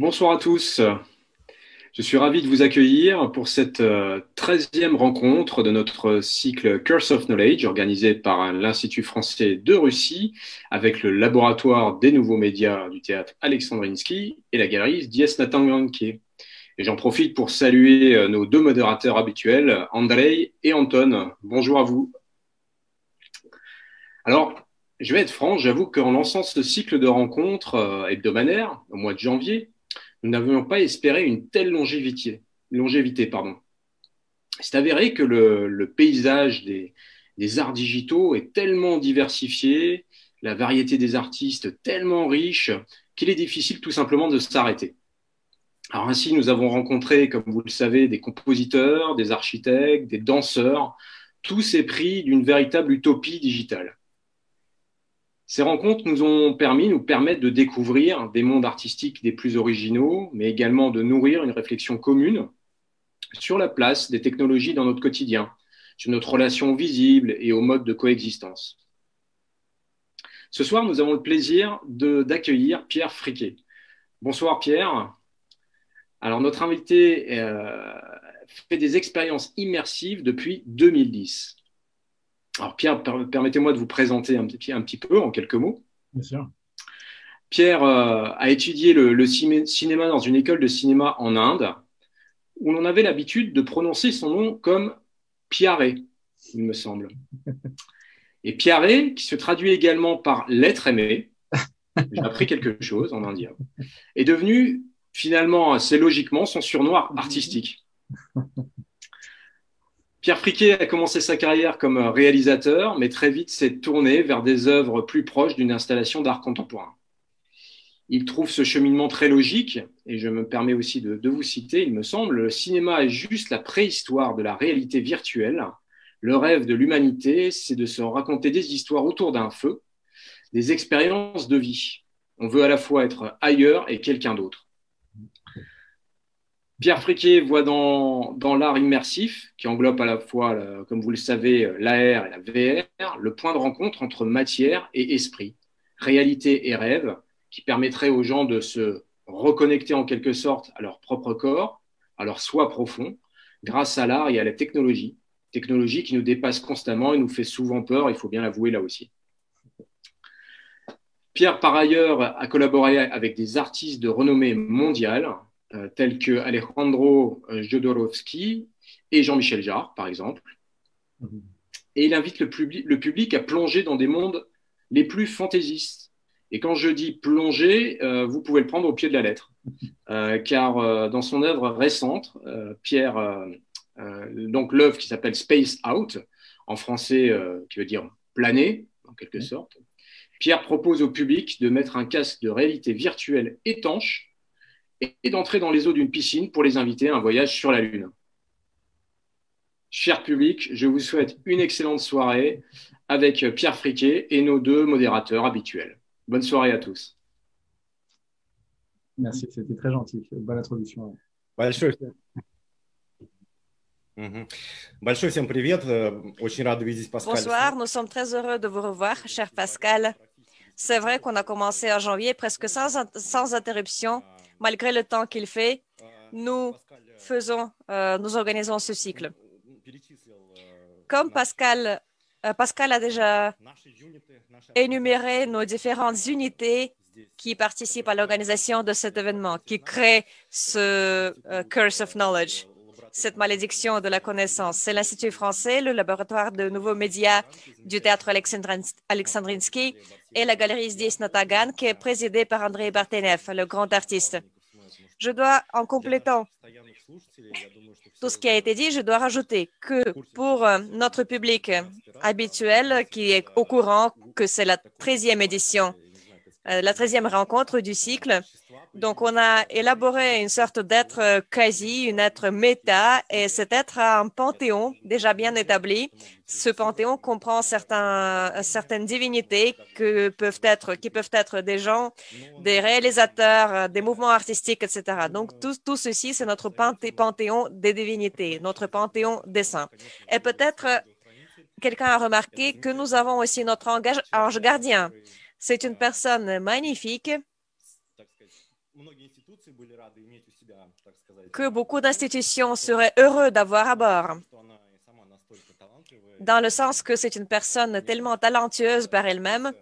Bonsoir à tous. Je suis ravi de vous accueillir pour cette 13e rencontre de notre cycle Curse of Knowledge organisé par l'Institut français de Russie avec le laboratoire des nouveaux médias du théâtre Alexandrinsky et la galerie Dies Natanganke. Et j'en profite pour saluer euh, nos deux modérateurs habituels, Andrei et Anton. Bonjour à vous. Alors, je vais être franc, j'avoue qu'en lançant ce cycle de rencontres euh, hebdomadaires au mois de janvier, nous n'avions pas espéré une telle longévité. longévité pardon. C'est avéré que le, paysage des, des, arts digitaux est tellement diversifié, la variété des artistes tellement riche, qu'il est difficile tout simplement de s'arrêter. Alors ainsi, nous avons rencontré, comme vous le savez, des compositeurs, des architectes, des danseurs, tous épris d'une véritable utopie digitale. Ces rencontres nous ont permis, nous permettent de découvrir des mondes artistiques des plus originaux, mais également de nourrir une réflexion commune sur la place des technologies dans notre quotidien, sur notre relation visible et au mode de coexistence. Ce soir, nous avons le plaisir d'accueillir Pierre Friquet. Bonsoir Pierre. Alors, notre invité euh, fait des expériences immersives depuis 2010. Alors, Pierre, permettez-moi de vous présenter un petit, un petit, peu en quelques mots. Bien sûr. Pierre euh, a étudié le, cinéma dans une école de cinéma en Inde, où l'on avait l'habitude de prononcer son nom comme Piaré, il me semble. Et Piaré, qui se traduit également par l'être aimé, j'ai appris quelque chose en indien, est devenu finalement assez logiquement son surnom artistique. Pierre Friquet a commencé sa carrière comme réalisateur, mais très vite s'est tourné vers des œuvres plus proches d'une installation d'art contemporain. Il trouve ce cheminement très logique, et je me permets aussi de, de, vous citer, il me semble, le cinéma est juste la préhistoire de la réalité virtuelle. Le rêve de l'humanité, c'est de se raconter des histoires autour d'un feu, des expériences de vie. On veut à la fois être ailleurs et quelqu'un d'autre. Pierre Friquet voit dans, l'art immersif, qui englobe à la fois, comme vous le savez, l'AR et la VR, le point de rencontre entre matière et esprit, réalité et rêve, qui permettrait aux gens de se reconnecter en quelque sorte à leur propre corps, à leur soi profond, grâce à l'art et à la technologie. Technologie qui nous dépasse constamment et nous fait souvent peur, il faut bien l'avouer là aussi. Pierre, par ailleurs, a collaboré avec des artistes de renommée mondiale, euh, tels que Alejandro euh, Jodorowsky et Jean-Michel Jarre, par exemple. Mhm. Et il invite le, public à plonger dans des mondes les plus fantaisistes. Et quand je dis plonger, euh, vous pouvez le prendre au pied de la lettre. car dans son œuvre récente, Pierre, donc l'œuvre qui s'appelle Space Out, en français qui veut dire planer, en quelque sorte, Pierre propose au public de mettre un casque de réalité virtuelle étanche et d'entrer dans les eaux d'une piscine pour les inviter à un voyage sur la Lune. Cher public, je vous souhaite une excellente soirée avec Pierre Friquet et nos deux modérateurs habituels. Bonne soirée à tous. Merci, c'était très gentil. Bonne introduction. Большое. Bonsoir, nous sommes très heureux de vous revoir, cher Pascal. C'est vrai qu'on a commencé en janvier presque sans, sans interruption malgré le temps qu'il fait, nous faisons, euh, nous organisons ce cycle. Comme Pascal, euh, Pascal a déjà énuméré nos différentes unités qui participent à l'organisation de cet événement, qui créent ce euh, Curse of Knowledge, cette malédiction de la connaissance. C'est l'Institut français, le laboratoire de nouveaux médias du théâtre Alexandrinsky et la galerie Zdis Notagan, qui est présidée par André Bartenev, le grand artiste. Je dois, en complétant tout ce qui a été dit, je dois rajouter que pour euh, notre public habituel qui est au courant que c'est la 13e édition, la 13e rencontre du cycle, donc, on a élaboré une sorte d'être quasi, une être méta, et cet être a un panthéon déjà bien établi. Ce panthéon comprend certains, certaines divinités qui peuvent être des gens, des réalisateurs, des mouvements artistiques, etc. Donc, tout ceci, c'est notre panthéon des divinités, notre panthéon des saints. Et peut-être quelqu'un a remarqué que nous avons aussi notre ange gardien. C'est une personne magnifique que beaucoup d'institutions seraient heureux d'avoir à bord, dans le sens que c'est une personne tellement talentueuse par elle-même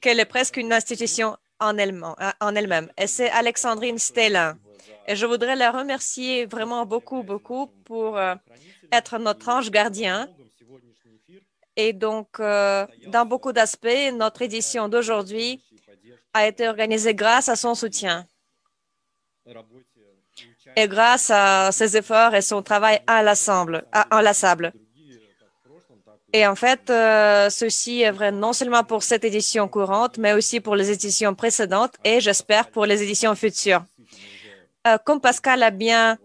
qu'elle est presque une institution en elle-même. Et c'est Alexandrine Stellin. Et je voudrais la remercier vraiment beaucoup, beaucoup pour euh, être notre ange gardien. Et donc, euh, dans beaucoup d'aspects, notre édition d'aujourd'hui a été organisée grâce à son soutien et grâce à ses efforts et son travail inlassable. Et en fait, euh, ceci est vrai non seulement pour cette édition courante, mais aussi pour les éditions précédentes et j'espère pour les éditions futures. Euh, comme Pascal a bien,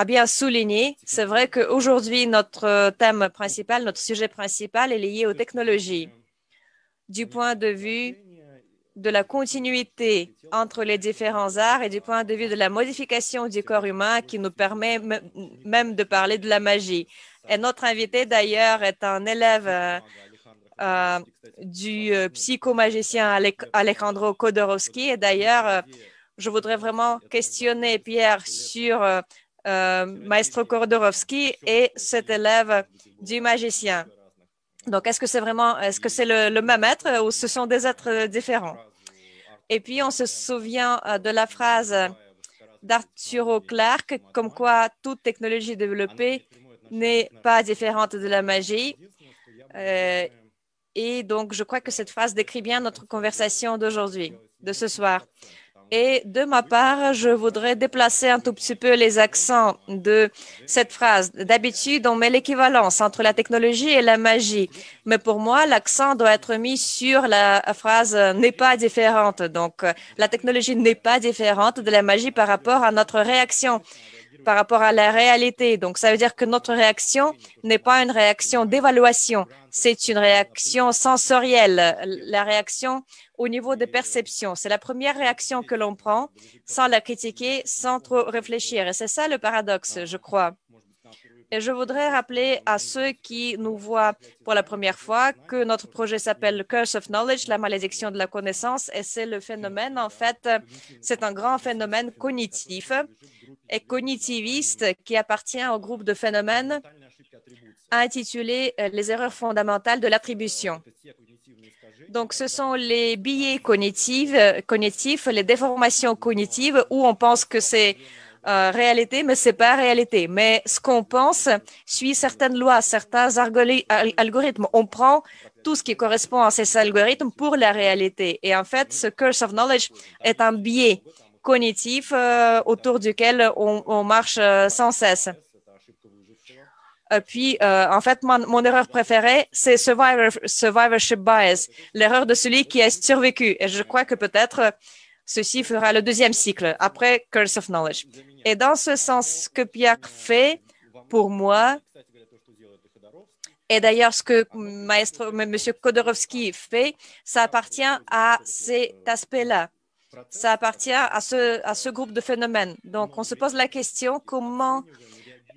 a bien souligné, c'est vrai qu'aujourd'hui, notre thème principal, notre sujet principal est lié aux technologies. Du point de vue de la continuité entre les différents arts et du point de vue de la modification du corps humain qui nous permet même de parler de la magie. Et notre invité, d'ailleurs, est un élève euh, euh, du euh, psychomagicien Alejandro Kodorowski. Et d'ailleurs, je voudrais vraiment questionner Pierre sur Maestro Kodorowski et cet élève du magicien. Donc, est-ce que c'est vraiment, est-ce que c'est le, le, même être ou ce sont des êtres différents? Et puis, on se souvient de la phrase d'Arturo Clarke, comme quoi toute technologie développée n'est pas différente de la magie. Euh, et donc, je crois que cette phrase décrit bien notre conversation d'aujourd'hui, de ce soir. Et de ma part, je voudrais déplacer un tout petit peu les accents de cette phrase. D'habitude, on met l'équivalence entre la technologie et la magie. Mais pour moi, l'accent doit être mis sur la phrase n'est pas différente. Donc, la technologie n'est pas différente de la magie par rapport à notre réaction par rapport à la réalité. Donc, ça veut dire que notre réaction n'est pas une réaction d'évaluation, c'est une réaction sensorielle, la réaction au niveau des perceptions. C'est la première réaction que l'on prend sans la critiquer, sans trop réfléchir. Et c'est ça le paradoxe, je crois. Et je voudrais rappeler à ceux qui nous voient pour la première fois que notre projet s'appelle Curse of Knowledge, la malédiction de la connaissance, et c'est le phénomène, en fait, c'est un grand phénomène cognitif et cognitiviste qui appartient au groupe de phénomènes intitulé Les erreurs fondamentales de l'attribution. Donc, ce sont les billets cognitifs, cognitifs, les déformations cognitives où on pense que c'est euh, réalité, mais c'est pas réalité. Mais ce qu'on pense suit certaines lois, certains algorithmes. On prend tout ce qui correspond à ces algorithmes pour la réalité. Et en fait, ce curse of knowledge est un biais cognitif euh, autour duquel on, marche euh, sans cesse. Puis, euh, en fait, mon, erreur préférée, c'est survivorship bias, l'erreur de celui qui a survécu. Et je crois que peut-être ceci fera le deuxième cycle après Curse of Knowledge. Et dans ce sens, ce que Pierre fait pour moi, et d'ailleurs, ce que maestro, M. Kodorowski fait, ça appartient à cet aspect-là. Ça appartient à ce, à ce groupe de phénomènes. Donc, on se pose la question, comment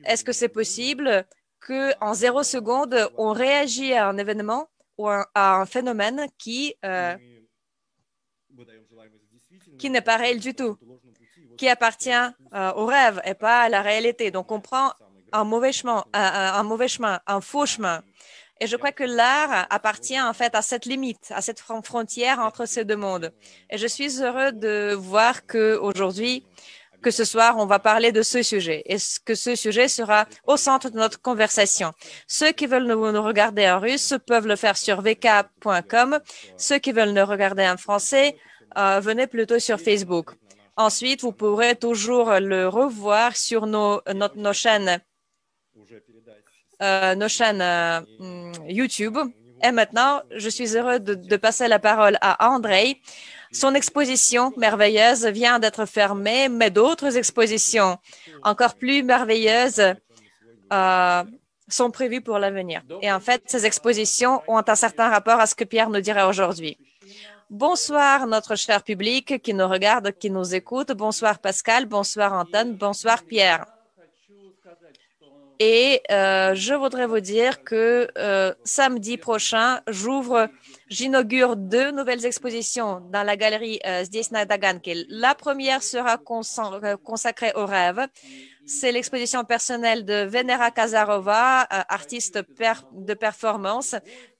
est-ce que c'est possible qu'en zéro seconde, on réagit à un événement ou à un phénomène qui, euh, qui n'est pas réel du tout, qui appartient euh, au rêve et pas à la réalité. Donc, on prend un mauvais chemin, un, un mauvais chemin, un faux chemin. Et je crois que l'art appartient en fait à cette limite, à cette frontière entre ces deux mondes. Et je suis heureux de voir que aujourd'hui, que ce soir, on va parler de ce sujet et que ce sujet sera au centre de notre conversation? Ceux qui veulent nous, regarder en russe peuvent le faire sur vk.com. Ceux qui veulent nous regarder en français, euh, venez plutôt sur Facebook. Ensuite, vous pourrez toujours le revoir sur nos, chaînes euh, nos chaînes euh, YouTube. Et maintenant, je suis heureux de, passer la parole à André. Son exposition merveilleuse vient d'être fermée, mais d'autres expositions encore plus merveilleuses euh, sont prévues pour l'avenir. Et en fait, ces expositions ont un certain rapport à ce que Pierre nous dirait aujourd'hui. Bonsoir, notre cher public qui nous regarde, qui nous écoute. Bonsoir, Pascal. Bonsoir, Anton. Bonsoir, Pierre. Et euh, je voudrais vous dire que euh, samedi prochain, j'ouvre, j'inaugure deux nouvelles expositions dans la galerie euh, Zdesna. La première sera consacrée au rêve. C'est l'exposition personnelle de Venera Kazarova, artiste de performance,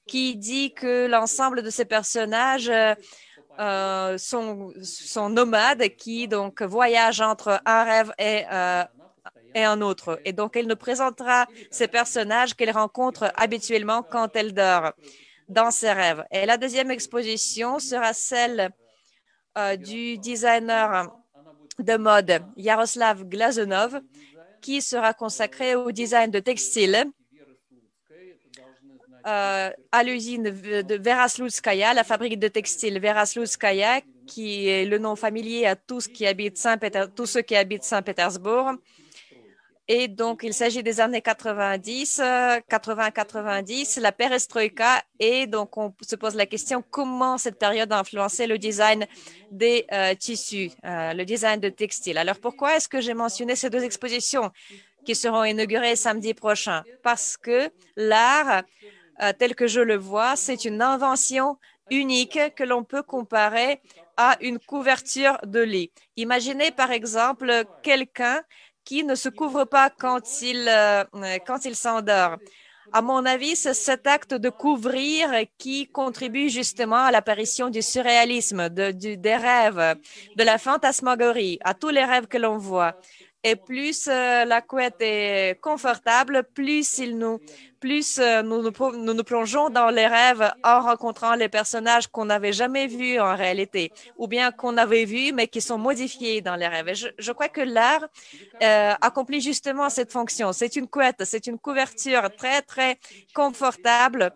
qui dit que l'ensemble de ces personnages sont, sont, nomades, qui donc voyagent entre un rêve et et un autre. Et donc, elle nous présentera ces personnages qu'elle rencontre habituellement quand elle dort dans ses rêves. Et la deuxième exposition sera celle euh, du designer de mode Yaroslav Glazunov, qui sera consacré au design de textiles euh, à l'usine de Verasluskaya, la fabrique de textiles Verasluskaya, qui est le nom familier à tous ceux qui habitent Saint-Pétersbourg. Et donc, il s'agit des années 90, 80-90, euh, la perestroïka. Et donc, on se pose la question comment cette période a influencé le design des euh, tissus, euh, le design de textiles? Alors, pourquoi est-ce que j'ai mentionné ces deux expositions qui seront inaugurées samedi prochain? Parce que l'art, tel que je le vois, c'est une invention unique que l'on peut comparer à une couverture de lit. Imaginez par exemple quelqu'un qui ne se couvre pas quand il, euh, quand il s'endort. À mon avis, c'est cet acte de couvrir qui contribue justement à l'apparition du surréalisme, de, des rêves, de la fantasmagorie, à tous les rêves que l'on voit. Et plus euh, la couette est confortable, plus il nous, plus euh, nous, nous, nous plongeons dans les rêves en rencontrant les personnages qu'on n'avait jamais vus en réalité, ou bien qu'on avait vus mais qui sont modifiés dans les rêves. Et je, je crois que l'art euh, accomplit justement cette fonction. C'est une couette, c'est une couverture très très confortable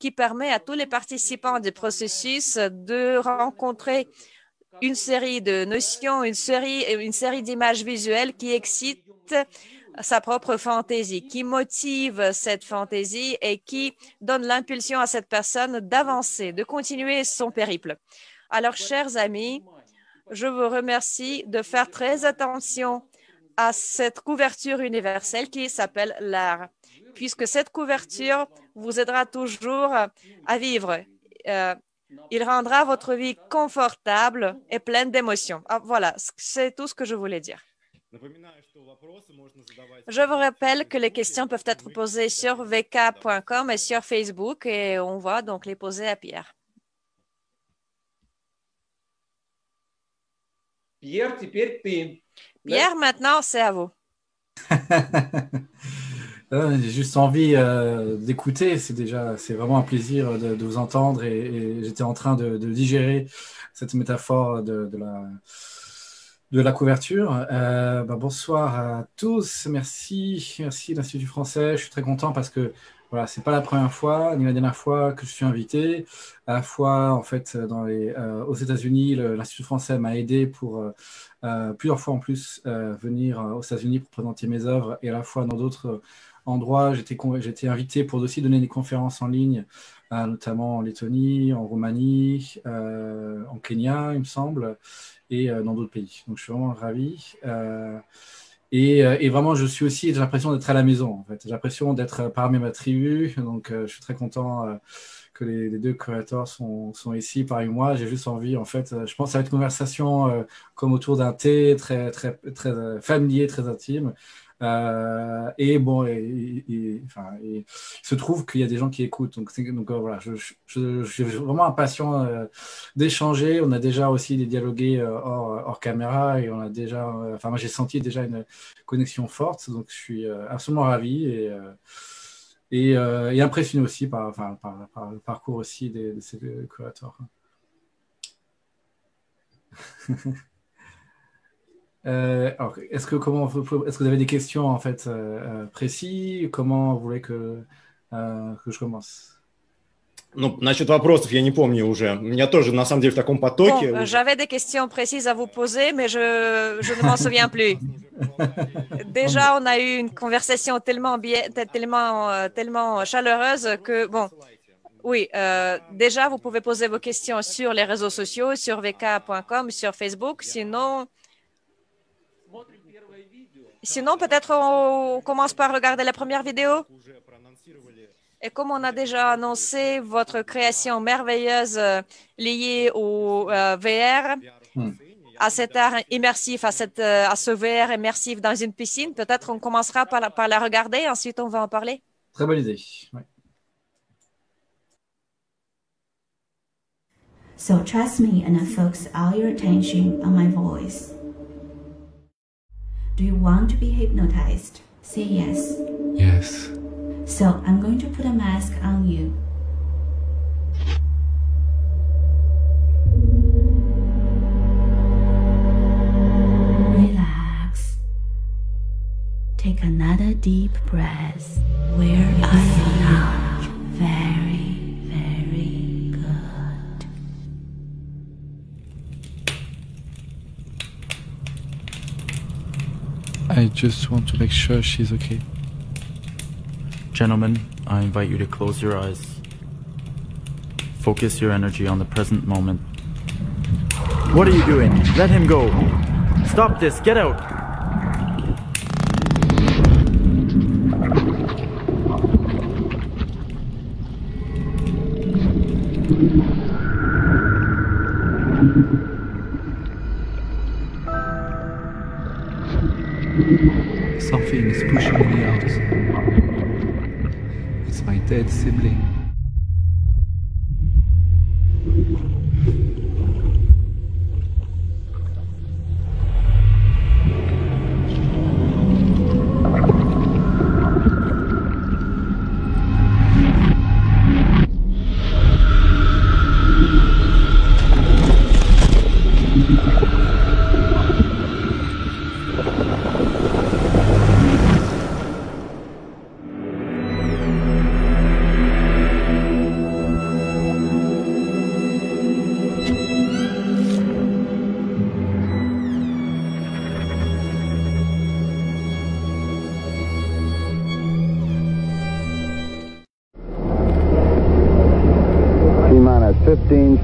qui permet à tous les participants du processus de rencontrer une série de notions, une série, une série d'images visuelles qui excitent sa propre fantaisie, qui motive cette fantaisie et qui donne l'impulsion à cette personne d'avancer, de continuer son périple. Alors, chers amis, je vous remercie de faire très attention à cette couverture universelle qui s'appelle l'art, puisque cette couverture vous aidera toujours à vivre euh, il rendra votre vie confortable et pleine d'émotions. Ah, voilà, c'est tout ce que je voulais dire. Je vous rappelle que les questions peuvent être posées sur vk.com et sur Facebook et on va donc les poser à Pierre. Pierre, Pierre maintenant, c'est à vous. J'ai juste envie euh, d'écouter. C'est déjà, c'est vraiment un plaisir de, vous entendre et, j'étais en train de, digérer cette métaphore de, la couverture. Euh, bah, bonsoir à tous. Merci, merci l'Institut français. Je suis très content parce que voilà, c'est pas la première fois ni la dernière fois que je suis invité. À la fois, en fait, euh, aux États-Unis, l'Institut français m'a aidé pour plusieurs fois en plus venir aux États-Unis pour présenter mes œuvres et à la fois dans d'autres endroits. J'étais invité pour aussi donner des conférences en ligne, euh, notamment en Lettonie, en Roumanie, euh, en Kenya, il me semble, et euh, dans d'autres pays. Donc je suis vraiment ravi. Et, vraiment, je suis aussi, j'ai l'impression d'être à la maison, en. J'ai l'impression d'être parmi ma tribu. Donc, je suis très content que les, deux créateurs sont, ici parmi moi. J'ai juste envie, en fait, je pense être une conversation comme autour d'un thé, très, très, très familier, très intime. Euh, et bon, enfin, il se trouve qu'il y a des gens qui écoutent. Donc, euh, voilà, je, suis vraiment impatient euh, d'échanger. On a déjà aussi des dialogués hors, caméra et on a déjà, enfin, moi j'ai senti déjà une connexion forte. Donc, je suis absolument ravi et, et, impressionné aussi par, enfin, par, le parcours aussi de ces créateurs. Euh, est-ce que comment est-ce que vous avez des questions en fait euh, euh, précises Comment vous voulez que que je commence Ну, насчет вопросов я не помню уже. У меня тоже, на самом деле, в таком потоке. Bon, J'avais des questions précises à vous poser, mais je, je ne m'en souviens plus. Déjà, on a eu une conversation tellement, bien, tellement, tellement chaleureuse que, bon, oui, euh, déjà, vous pouvez poser vos questions sur les réseaux sociaux, sur vk.com, sur Facebook. Sinon, Sinon, peut-être on commence par regarder la première vidéo. Et comme on a déjà annoncé votre création merveilleuse euh, liée au euh, VR, hmm. à cet art immersif, à, cette, euh, à ce VR immersif dans une piscine, peut-être on commencera par, par, la regarder, ensuite on va en parler. Très bonne idée. So trust me and focus all your attention on my voice. Do you want to be hypnotized? Say yes. Yes. So I'm going to put a mask on you. Relax. Take another deep breath. Where are you now? Very I just want to make sure she's okay. Gentlemen, I invite you to close your eyes. Focus your energy on the present moment. What are you doing? Let him go. Stop this. Get out. Something is pushing me out. It's my dead sibling.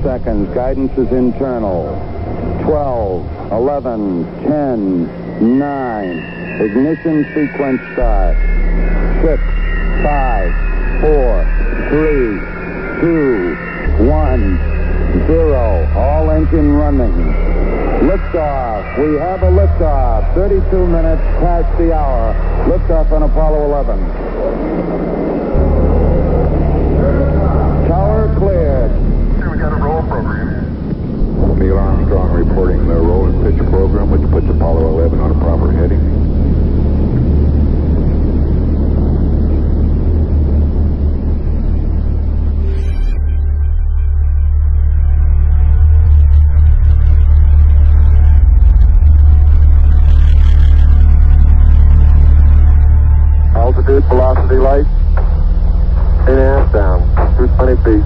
Seconds. Guidance is internal. 12, 11, 10, 9. Ignition sequence start. 6, 5, 4, 3, 2, 1, 0. All engine running. Liftoff. We have a liftoff. 32 minutes past the hour. Liftoff on Apollo 11. Neil Armstrong reporting the roll and pitch program, which puts Apollo 11 on a proper heading. Altitude, velocity, light. Eight and down. 220 feet.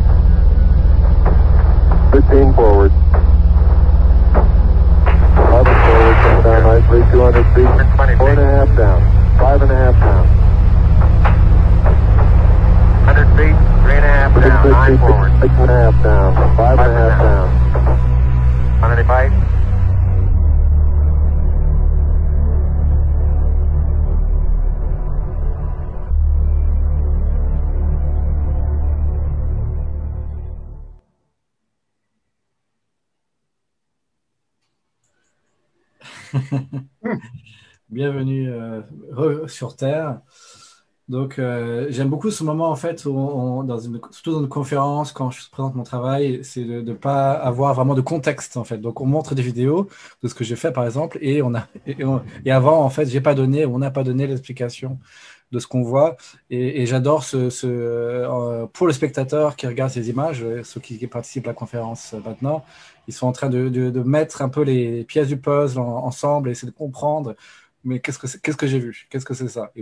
15 forward. 11 forward, nicely, 200 feet. Four and a half down. Five and a half down. 100 feet, three and a half down, nine forward. Six and a half down. Five and a half down. 185. Bienvenue euh, sur Terre. Donc, euh, j'aime beaucoup ce moment, en fait, surtout dans une conférence, quand je présente mon travail, c'est de ne pas avoir vraiment de contexte, en fait. Donc, on montre des vidéos de ce que j'ai fait, par exemple, et, on a, et, avant, en fait, j'ai pas donné, on n'a pas donné l'explication de ce qu'on voit. Et, j'adore ce euh, pour le spectateur qui regarde ces images, ceux qui participent à la conférence maintenant, ils sont en train de, mettre un peu les pièces du puzzle ensemble et essayer de comprendre mais qu'est-ce que j'ai vu? Qu'est-ce que c'est ça?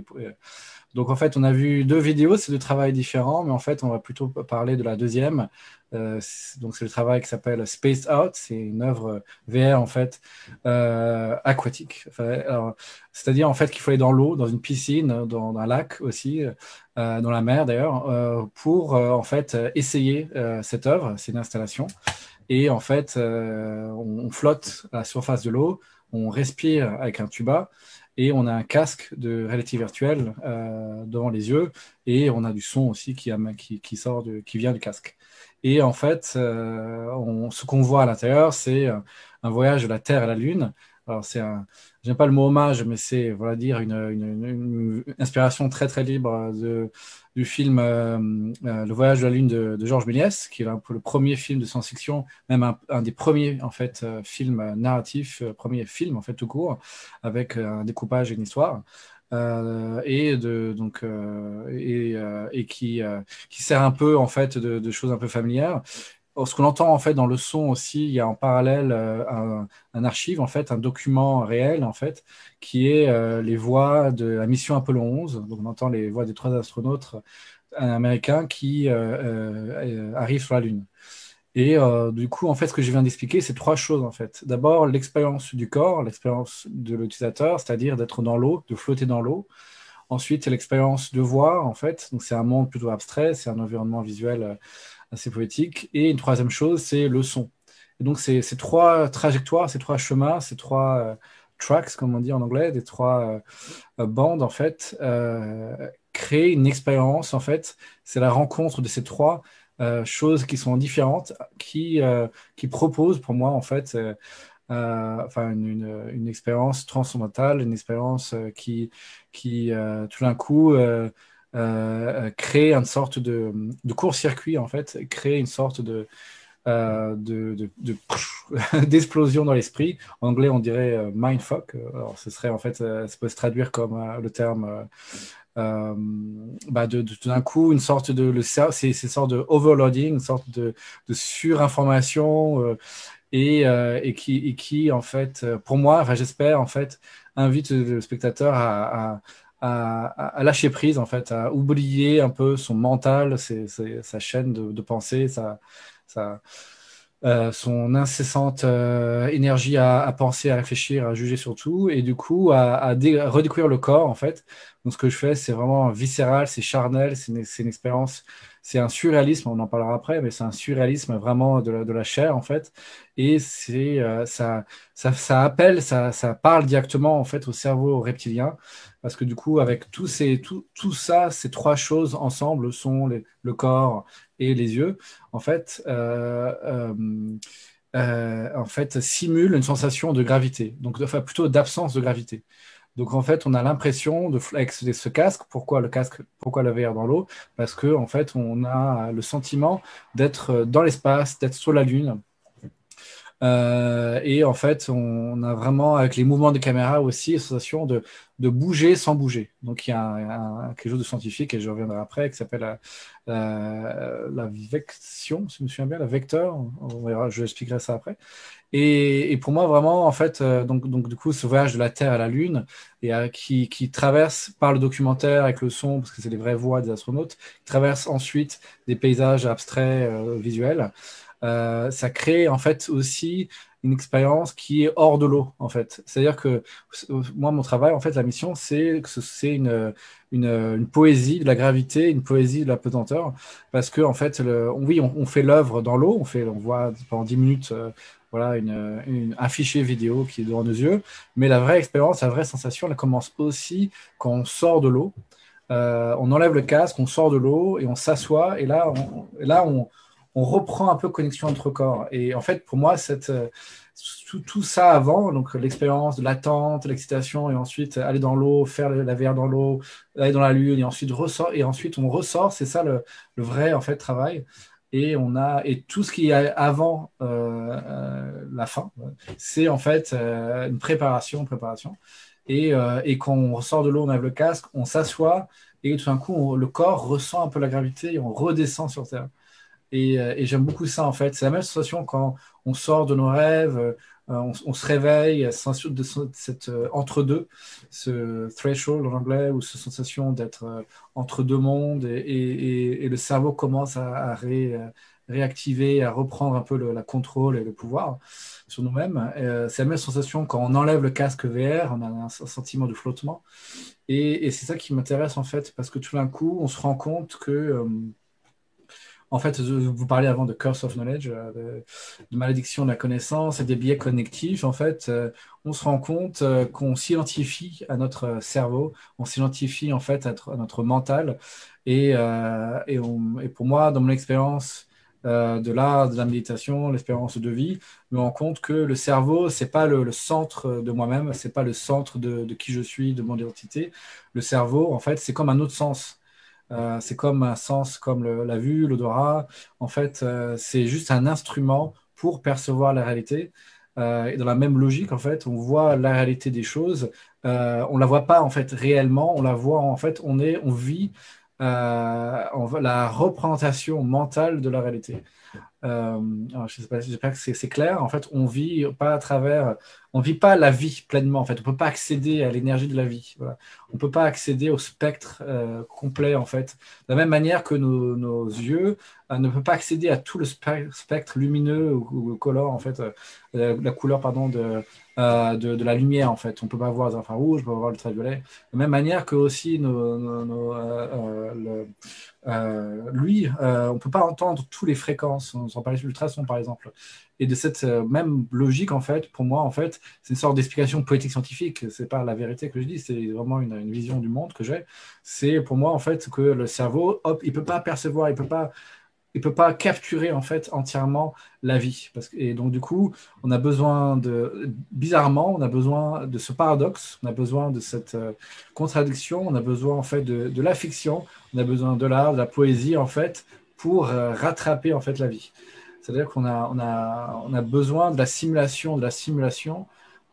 Donc en fait, on a vu deux vidéos, c'est deux travails différents, mais en fait, on va plutôt parler de la deuxième. Euh, donc c'est le travail qui s'appelle Space Out, c'est une œuvre VR en fait euh, aquatique. C'est-à-dire en fait qu'il faut aller dans l'eau, dans une piscine, dans, un lac aussi, euh, dans la mer d'ailleurs, pour en fait essayer cette œuvre. C'est une installation et en fait on flotte à la surface de l'eau on respire avec un tuba et on a un casque de réalité virtuelle devant les yeux et on a du son aussi qui, sort qui vient du casque. Et en fait, on, ce qu'on voit à l'intérieur, c'est un voyage de la Terre à la Lune. Alors c'est un, j'aime pas le mot hommage, mais c'est voilà dire une, inspiration très très libre de, du film euh, euh, Le Voyage de la Lune de, Georges Méliès, qui est un peu le premier film de science-fiction, même un, des premiers en fait euh, films narratifs, premier film en fait tout court, avec un découpage et une histoire. et de donc et, et qui qui sert un peu en fait de, de choses un peu familières ce qu'on entend en fait dans le son aussi, il y a en parallèle euh, un, archive, en fait, un document réel, en fait, qui est euh, les voix de la mission Apollo 11. Donc on entend les voix des trois astronautes euh, américains qui arrivent sur la Lune. Et du coup, en fait, ce que je viens d'expliquer, c'est trois choses, en fait. D'abord, l'expérience du corps, l'expérience de l'utilisateur, c'est-à-dire d'être dans l'eau, de flotter dans l'eau. Ensuite, l'expérience de voir, en fait. Donc, c'est un monde plutôt abstrait, c'est un environnement visuel assez poétique. Et une troisième chose, c'est le son. Et donc, ces, ces, trois trajectoires, ces trois chemins, ces trois euh, tracks, comme on dit en anglais, des trois euh, euh, bandes, en fait, créent une expérience, en fait. C'est la rencontre de ces trois choses qui sont différentes, qui, qui proposent pour moi, en fait, enfin, une, une, expérience transcendantale, une expérience qui, qui tout d'un coup, créer une sorte de, court-circuit, en fait, créer une sorte de, euh, de, d'explosion dans l'esprit. En anglais, on dirait euh, mindfuck. Alors, ce serait en fait, ça peut se traduire comme le terme bah de, tout d'un coup une sorte de c'est sorte de overloading, une sorte de, surinformation et, qui, en fait, pour moi, enfin j'espère en fait, invite le spectateur à, lâcher prise, en fait, à oublier un peu son mental, sa chaîne de, pensée, sa, euh, son incessante euh, énergie à, penser, à réfléchir, à juger sur tout, et du coup à, redécouvrir le corps, en fait. Donc ce que je fais, c'est vraiment viscéral, c'est charnel, c'est une, expérience c'est un surréalisme, on en parlera après, mais c'est un surréalisme vraiment de la, chair en fait. Et c'est euh, ça, ça, ça, appelle, ça, ça, parle directement en fait au cerveau reptilien, parce que du coup avec tout, ça, ces trois choses ensemble, le son, le corps et les yeux, en fait. Euh, euh, euh, en fait, simule une sensation de gravité, donc enfin, plutôt d'absence de gravité. Donc en fait, on a l'impression de avec ce casque. Pourquoi le casque? Pourquoi la VR dans l'eau? Parce que en fait, on a le sentiment d'être dans l'espace, d'être sur la lune. Euh, et en fait, on a vraiment, avec les mouvements de caméra aussi, la sensation de, bouger sans bouger. Donc il y a quelque chose de scientifique, et je reviendrai après, qui s'appelle la, la, la, si je me souviens bien, la vecteur. Expliquerai ça après. Et, pour moi, vraiment, en fait, euh, donc, du coup, ce voyage de la Terre à la Lune, et euh, qui, qui, traverse par le documentaire avec le son, parce que c'est les vraies voix des astronautes, traverse ensuite des paysages abstraits euh, visuels. Ça crée en fait aussi une expérience qui est hors de l'eau en fait. C'est-à-dire que moi mon travail en fait la mission c'est que c'est une, une, une, poésie de la gravité, une poésie de la pesanteur parce que en fait le, oui on, fait l'œuvre dans l'eau, on fait on voit pendant 10 minutes voilà, une, un fichier vidéo qui est devant nos yeux. Mais la vraie expérience, la vraie sensation, elle commence aussi quand on sort de l'eau. Euh, on enlève le casque, on sort de l'eau et on s'assoit. Et là, là on, on, reprend un peu connexion entre corps. Et en fait, pour moi, cette, tout, tout ça avant, donc l'expérience de l'attente, l'excitation, et ensuite aller dans l'eau, faire la VR dans l'eau, aller dans la lune, et ensuite, ressort, et ensuite on ressort. C'est ça le, vrai en fait travail et on a et tout ce qui est avant euh, euh, la fin, c'est en fait euh, une préparation, préparation. Et, et, quand on ressort de l'eau, on lève le casque, on s'assoit et tout d'un coup, le corps ressent un peu la gravité et on redescend sur Terre. Et, et j'aime beaucoup ça en fait. C'est la même sensation quand on sort de nos rêves, euh, on, se réveille de cette euh, entre-deux, ce threshold en anglais, ou cette sensation d'être euh, entre deux mondes, et, le cerveau commence à, réactiver, à reprendre un peu le la contrôle et le pouvoir sur nous-mêmes. c'est la même sensation quand on enlève le casque VR, on a un, sentiment de flottement. Et, c'est ça qui m'intéresse en fait, parce que tout d'un coup, on se rend compte que en fait, vous parliez avant de curse of knowledge, de, malédiction de la connaissance et des biais connectifs. En fait, on se rend compte qu'on s'identifie à notre cerveau, on s'identifie en fait à notre, mental. Et, et, pour moi, dans mon expérience euh, de l'art, de la méditation, l'expérience de vie, me rend compte que le cerveau, c'est pas le, centre de moi-même, c'est pas le centre de, qui je suis, de mon identité. Le cerveau, en fait, c'est comme un autre sens. Euh, c'est comme un sens comme la vue, l'odorat. En fait, euh, c'est juste un instrument pour percevoir la réalité. et dans la même logique, en fait, on voit la réalité des choses. on la voit pas en fait réellement. On la voit en fait. On est, on vit euh, la représentation mentale de la réalité. Euh, je sais pas, j'espère que c'est clair. En fait, on vit pas à travers, on vit pas la vie pleinement. En fait, on peut pas accéder à l'énergie de la vie. Voilà. On peut pas accéder au spectre euh, complet. En fait, de la même manière que nos, yeux euh, ne peuvent pas accéder à tout le spectre lumineux ou, ou color, en fait, la couleur, pardon, de, de, de, la lumière. En fait, on peut pas voir les infrarouges, on peut pas voir le ultraviolet. De même manière que aussi nos, le, euh, lui, euh, on peut pas entendre toutes les fréquences. On s'en parlait sur l'ultrason, par exemple. Et de cette euh, même logique, en fait, pour moi, en fait, c'est une sorte d'explication poétique scientifique. C'est pas la vérité que je dis, c'est vraiment une, une, vision du monde que j'ai. C'est pour moi, en fait, que le cerveau, hop, il peut pas percevoir, il peut pas il peut pas capturer en fait entièrement la vie. Parce que, et donc du coup, on a besoin de, bizarrement, on a besoin de ce paradoxe, on a besoin de cette euh, contradiction, on a besoin en fait de, de, la fiction, on a besoin de l'art, de la poésie en fait pour euh, rattraper en fait la vie. C'est-à-dire qu'on a, on a, on a besoin de la simulation, de la simulation,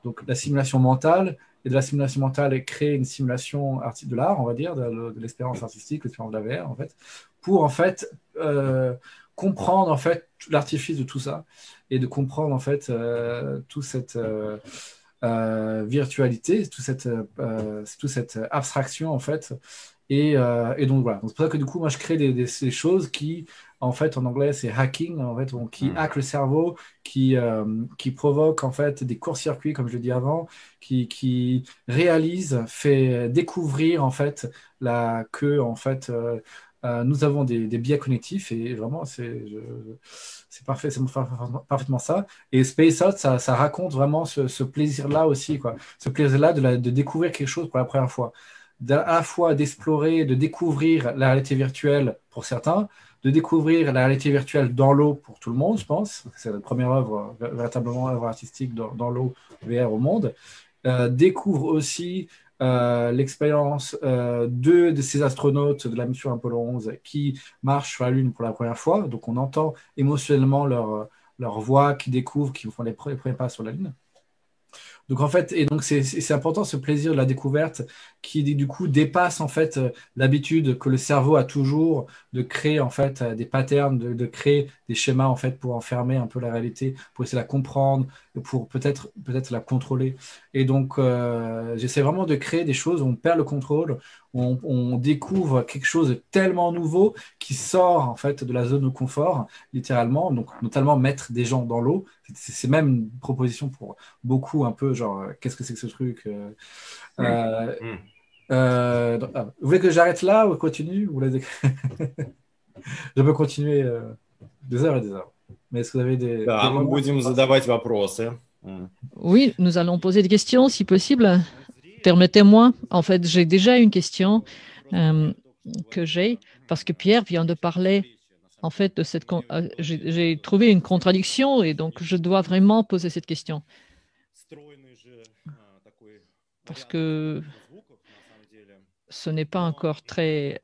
donc la simulation mentale et de la simulation mentale et créer une simulation de l'art, on va dire, de, l'expérience artistique, l'expérience de la VR, en fait, pour en fait euh, comprendre en fait l'artifice de tout ça et de comprendre en fait euh, toute cette euh, virtualité, toute cette, toute cette abstraction en fait. Et, et donc voilà. C'est pour ça que du coup, moi, je crée des choses qui en fait, en anglais, c'est hacking, en fait, qui mm. hack le cerveau, qui, qui provoque en fait des courts-circuits, comme je l'ai dit avant, qui, qui réalise, fait découvrir en fait la que en fait euh, nous avons des, biais connectifs et vraiment, c'est parfait, c'est parfaitement ça. Et Space Out, ça, ça raconte vraiment ce, plaisir-là aussi, quoi. Ce plaisir-là de, de, découvrir quelque chose pour la première fois. À la fois d'explorer, de découvrir la réalité virtuelle pour certains, de découvrir la réalité virtuelle dans l'eau pour tout le monde, je pense. C'est la première œuvre, véritablement œuvre artistique dans, l'eau VR au monde. Euh, découvre aussi euh, l'expérience euh, de, ces astronautes de la mission Apollo 11 qui marchent sur la Lune pour la première fois. Donc on entend émotionnellement leur, leur voix, qui découvrent, qui font les premiers pas sur la Lune. Donc en fait, et donc c'est important ce plaisir de la découverte qui du coup dépasse en fait euh, l'habitude que le cerveau a toujours de créer en fait euh, des patterns, de, créer des schémas en fait pour enfermer un peu la réalité, pour essayer de la comprendre, pour peut-être peut-être la contrôler. Et donc euh, j'essaie vraiment de créer des choses où on perd le contrôle, on, découvre quelque chose de tellement nouveau qui sort en fait de la zone de confort, littéralement, donc notamment mettre des gens dans l'eau. C'est même une proposition pour beaucoup un peu genre qu'est-ce que c'est que ce truc euh, euh, ah, Vous voulez que j'arrête là ou continue vous Je peux continuer des heures et des heures. Mais est-ce que vous avez des... Oui, nous allons poser des questions si possible. Permettez-moi, en fait, j'ai déjà une question euh, que j'ai, parce que Pierre vient de parler, en fait, de cette... Euh, j'ai trouvé une contradiction et donc je dois vraiment poser cette question. Parce que ce n'est pas encore très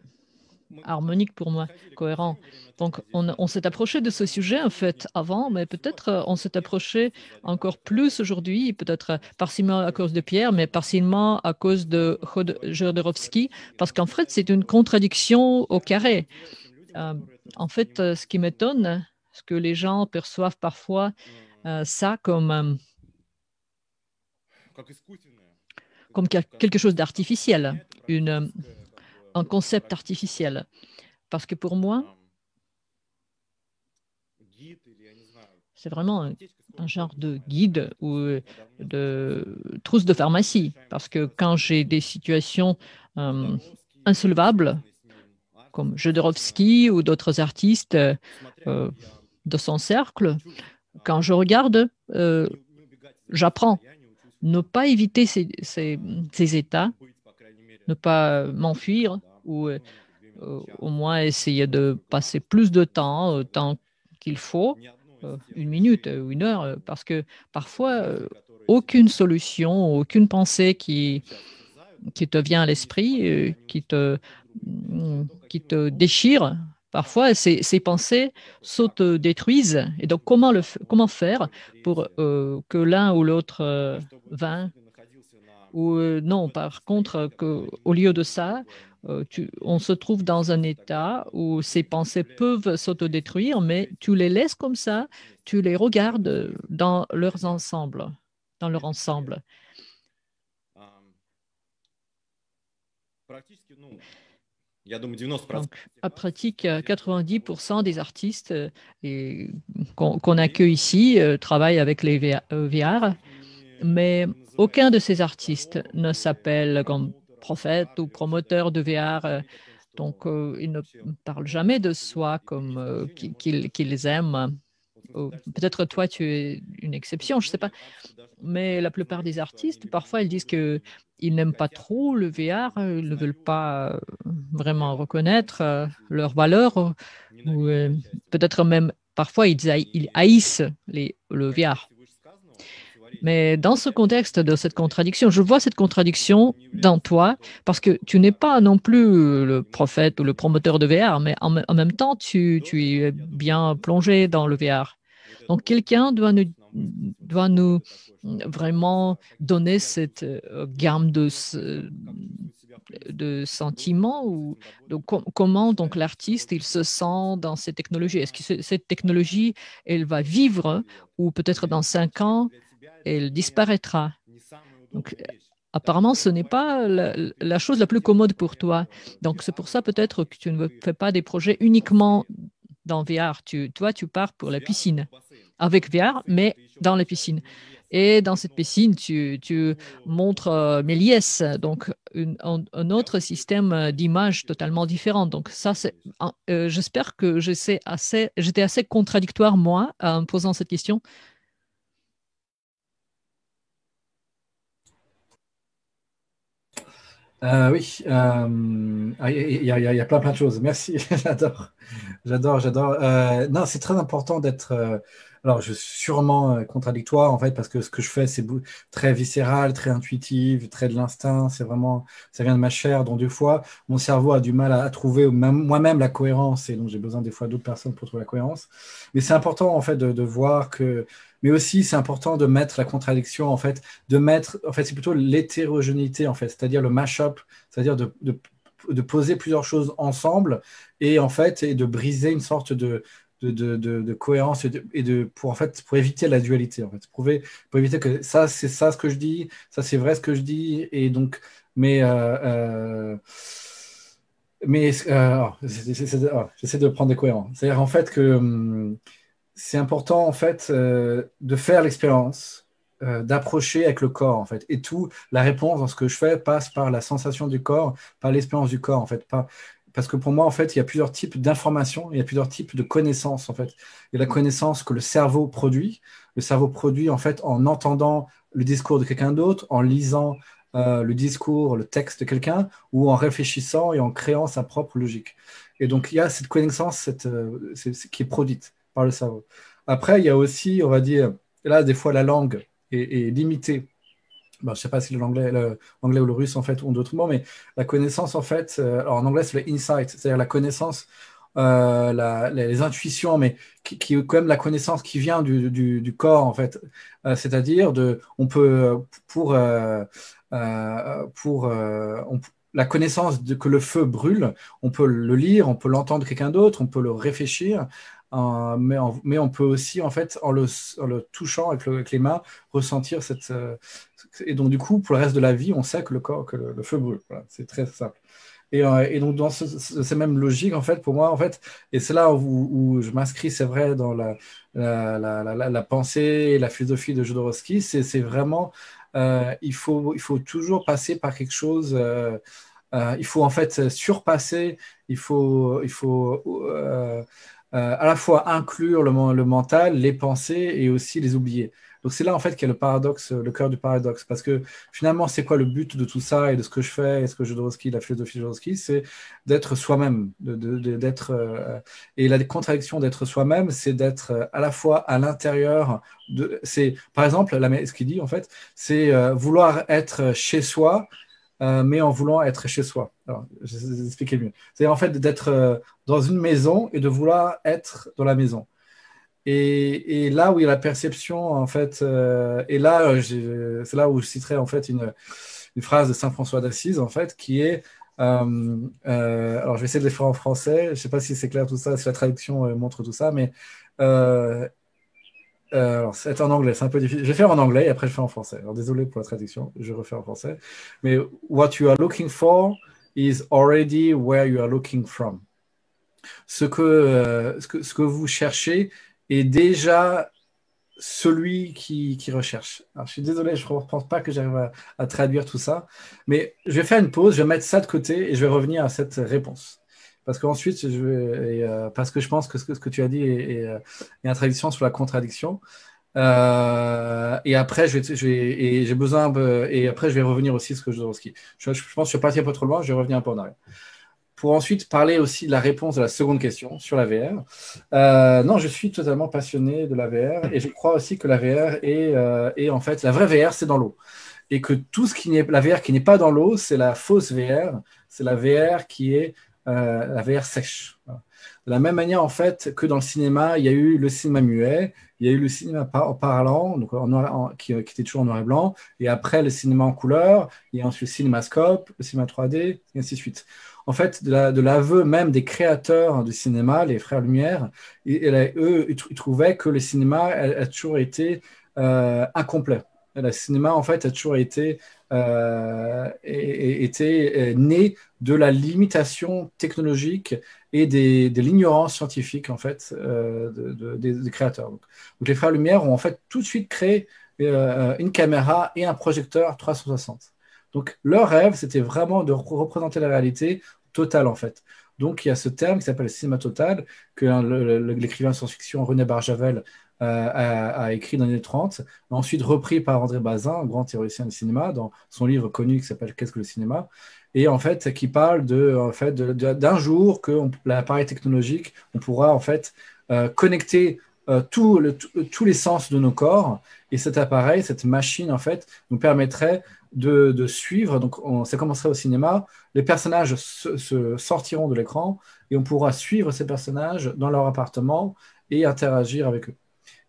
harmonique pour moi, cohérent. Donc, on, s'est approché de ce sujet, en fait, avant, mais peut-être euh, on s'est approché encore plus aujourd'hui, peut-être partiellement à cause de Pierre, mais partiellement à cause de Jodorowsky, parce qu'en fait, c'est une contradiction au carré. Euh, en fait, euh, ce qui m'étonne, ce que les gens perçoivent parfois ça comme, comme quelque chose d'artificiel, un concept artificiel. Parce que pour moi, c'est vraiment un, genre de guide ou de trousse de pharmacie. Parce que quand j'ai des situations euh, insolvables, comme Jodorowsky ou d'autres artistes de son cercle, quand je regarde, j'apprends ne pas éviter ces, ces, états, ne pas m'enfuir ou au moins essayer de passer plus de temps, tant qu'il faut, une minute ou une heure, parce que parfois, aucune solution, aucune pensée qui, te vient à l'esprit, qui, te, qui te déchire, parfois ces, pensées s'autodétruisent. Et donc, comment, le, comment faire pour que l'un ou l'autre vainque ou non, par contre, que, au lieu de ça, euh, on se trouve dans un état où ces pensées peuvent s'autodétruire, mais tu les laisses comme ça, tu les regardes dans leurs ensembles, dans leur ensemble. Donc, à pratique, 90% des artistes euh, qu'on accueille ici euh, travaillent avec les VR, mais aucun de ces artistes ne s'appelle comme prophète ou promoteur de VR. Euh, donc, euh, ils ne parlent jamais de soi comme euh, qu'ils aiment. Peut-être toi, tu es une exception, je ne sais pas. Mais la plupart des artistes, parfois, ils disent qu'ils n'aiment pas trop le VR, ils ne veulent pas vraiment reconnaître leur valeur, peut-être même parfois ils haïssent le VR. Mais dans ce contexte de cette contradiction, je vois cette contradiction dans toi parce que tu n'es pas non plus le prophète ou le promoteur de VR, mais en, même temps, tu, es bien plongé dans le VR. Donc, quelqu'un doit nous, doit nous vraiment donner cette euh, gamme de, de sentiments ou comment donc l'artiste il se sent dans ces technologies? Est-ce que cette technologie elle va vivre ou peut-être dans cinq ans elle disparaîtra. Donc, apparemment, ce n'est pas la, chose la plus commode pour toi. Donc, c'est pour ça peut-être que tu ne fais pas des projets uniquement dans VR. Tu, toi, tu pars pour la piscine avec VR, mais dans la piscine. Et dans cette piscine, tu, montres euh, Méliès, donc un, autre système d'image totalement différent. Donc ça, c'est, euh, j'espère que j'étais assez, assez contradictoire, moi, en posant cette question. Euh, oui, euh, ah, il y, a plein plein de choses. Merci, j'adore, j'adore, j'adore. Euh, non, c'est très important d'être. alors, je suis sûrement contradictoire en fait parce que ce que je fais c'est très viscéral, très intuitif, très de l'instinct. C'est vraiment, ça vient de ma chair. Donc des fois, mon cerveau a du mal à, trouver moi-même la cohérence et donc j'ai besoin des fois d'autres personnes pour trouver la cohérence. Mais c'est important en fait de, de voir que mais aussi c'est important de mettre la contradiction en fait, de mettre, en fait c'est plutôt l'hétérogénéité en fait, c'est-à-dire le mash-up, c'est-à-dire de, poser plusieurs choses ensemble et en fait et de briser une sorte de cohérence et, de, pour en fait pour éviter la dualité en fait. Pour, éviter que ça c'est ça ce que je dis ça c'est vrai ce que je dis et donc mais euh, euh, mais euh, j'essaie de prendre des cohérents. C'est à dire en fait que hum, c'est important en fait euh, de faire l'expérience, euh, d'approcher avec le corps en fait. Et tout, la réponse dans ce que je fais passe par la sensation du corps, par l'expérience du corps en fait. Parce que pour moi en fait, il y a plusieurs types d'informations, il y a plusieurs types de connaissances en fait. Il y a la connaissance que le cerveau produit. Le cerveau produit en fait en entendant le discours de quelqu'un d'autre, en lisant euh, le discours, le texte de quelqu'un, ou en réfléchissant et en créant sa propre logique. Et donc il y a cette connaissance qui est produite le cerveau. Après, il y a aussi, on va dire, là, des fois, la langue est, limitée. je ne sais pas si l'anglais, ou le russe, en fait, ont d'autres mots, mais la connaissance, en fait, euh, alors en anglais, c'est le insight, c'est-à-dire la connaissance, euh, les intuitions, mais qui, qui, est quand même la connaissance qui vient du, du, corps, en fait. Euh, c'est-à-dire, de, on peut, pour, pour la connaissance de que le feu brûle, on peut le lire, on peut l'entendre quelqu'un d'autre, on peut le réfléchir, mais, on peut aussi, en fait, en le, le touchant avec, les mains, ressentir cette. Euh, et donc, du coup, pour le reste de la vie, on sait que le, corps, que le, feu brûle. c'est très simple. Et, euh, donc, dans ce, ces mêmes logiques, en fait, pour moi, en fait, et c'est là où, je m'inscris, c'est vrai, dans la, la, pensée et la philosophie de Jodorowsky, c'est vraiment, euh, il, faut, il faut toujours passer par quelque chose il faut en fait surpasser, il faut, il faut à la fois inclure le, le mental, les pensées et aussi les oublier. Donc c'est là en fait qu'il y a le paradoxe, le cœur du paradoxe, parce que finalement c'est quoi le but de tout ça et de ce que je fais et ce que Jodorowsky, la philosophie de Jodorowsky, c'est d'être soi-même, d'être euh, et la contradiction d'être soi-même, c'est d'être euh, à la fois à l'intérieur de, c'est par exemple la, ce qu'il dit en fait, c'est euh, vouloir être chez soi. Mais en voulant être chez soi. Alors, je vais vous expliquer mieux. C'est en fait d'être dans une maison et de vouloir être dans la maison. Et, là où il y a la perception, en fait, euh, et là, euh, c'est là où je citerai en fait une, phrase de Saint François d'Assise, en fait, qui est, euh, alors je vais essayer de le faire en français, je ne sais pas si c'est clair tout ça, si la traduction montre tout ça, mais alors c'est en anglais, c'est un peu difficile. Je vais faire en anglais et après je fais en français. Alors désolé pour la traduction, je refais en français. Mais what you are looking for is already where you are looking from. Ce que, ce que, ce que vous cherchez est déjà celui qui, recherche. Alors, je suis désolé, je ne pense pas que j'arrive à, traduire tout ça, mais je vais faire une pause, je vais mettre ça de côté et je vais revenir à cette réponse. Parce qu'ensuite, je euh, parce que je pense que ce que, tu as dit est, est, une traduction sur la contradiction. Euh, et après, je j'ai besoin, et après, je vais revenir aussi sur ce que je, je, je pense que je suis parti un peu trop loin, je vais revenir un peu en arrière pour ensuite parler aussi de la réponse à la seconde question sur la VR. Euh, non, je suis totalement passionné de la VR et je crois aussi que la VR est, euh, est en fait, la vraie VR, c'est dans l'eau. Et que tout ce qui n'est, la VR qui n'est pas dans l'eau, c'est la fausse VR, c'est la VR qui est euh, la VR sèche. De la même manière, en fait, que dans le cinéma, il y a eu le cinéma muet, il y a eu le cinéma en parlant, donc en qui, était toujours en noir et blanc, et après le cinéma en couleur, a ensuite le cinémascope, le cinéma 3D, et ainsi de suite en fait, de l'aveu même des créateurs du cinéma, les frères Lumière, et, eux, ils trouvaient que le cinéma a, toujours été euh, incomplet. Le cinéma, en fait, a toujours été, euh, euh, né de la limitation technologique et de l'ignorance scientifique, en fait, des, créateurs. Donc, les frères Lumière ont, en fait, tout de suite créé une caméra et un projecteur 360. Donc leur rêve, c'était vraiment de représenter la réalité total en fait. Donc il y a ce terme qui s'appelle le cinéma total, que l'écrivain de science-fiction René Barjavel euh, a, écrit dans les années 30, ensuite repris par André Bazin, grand théoricien du cinéma, dans son livre connu qui s'appelle Qu'est-ce que le cinéma? Et en fait qui parle en fait d'un jour que l'appareil technologique on pourra en fait euh, connecter euh, tous les sens de nos corps et cet appareil cette machine en fait nous permettrait de, suivre. Donc, on, ça commencerait au cinéma. Les personnages se, sortiront de l'écran et on pourra suivre ces personnages dans leur appartement et interagir avec eux.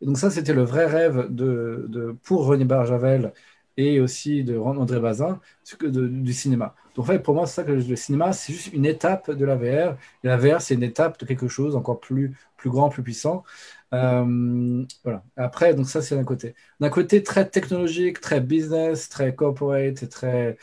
Et donc, ça, c'était le vrai rêve de, pour René Barjavel et aussi de André Bazin du cinéma. Donc, en fait, pour moi, c'est ça que le cinéma, c'est juste une étape de la VR. La VR, c'est une étape de quelque chose encore plus, plus grand, plus puissant. Euh, voilà. Après, donc ça, c'est d'un côté. D'un côté très technologique, très business, très corporate, très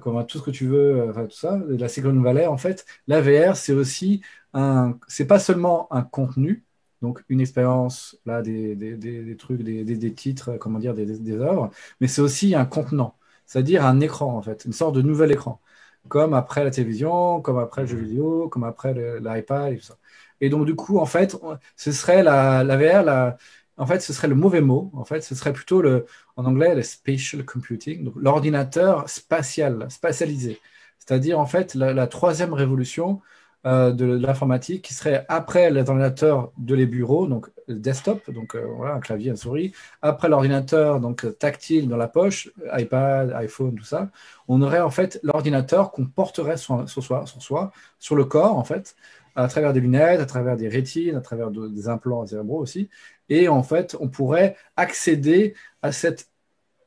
comme tout ce que tu veux, euh, enfin, tout ça, la Silicon Valley, en fait, la VR, c'est aussi un, c'est pas seulement un contenu, donc une expérience, là, des, des, des, trucs, des, des, titres, comment dire, des, œuvres, mais c'est aussi un contenant, c'est-à-dire un écran, en fait, une sorte de nouvel écran, comme après la télévision, comme après le jeu vidéo, comme après l'iPad et tout ça. Et donc, du coup, en fait, ce serait la, la VR, la, en fait, ce serait le mauvais mot. En fait, ce serait plutôt le, en anglais, le spatial computing, l'ordinateur spatial, spatialisé. C'est-à-dire, en fait, la, troisième révolution de, l'informatique qui serait après l'ordinateur de les bureaux, donc desktop, donc euh, voilà, un clavier, une souris, après l'ordinateur donc tactile dans la poche, iPad, iPhone, tout ça, on aurait en fait l'ordinateur qu'on porterait sur, sur, soi, sur le corps en fait, à travers des lunettes, à travers des rétines, à travers des implants cérébraux aussi. Et en fait, on pourrait accéder à cette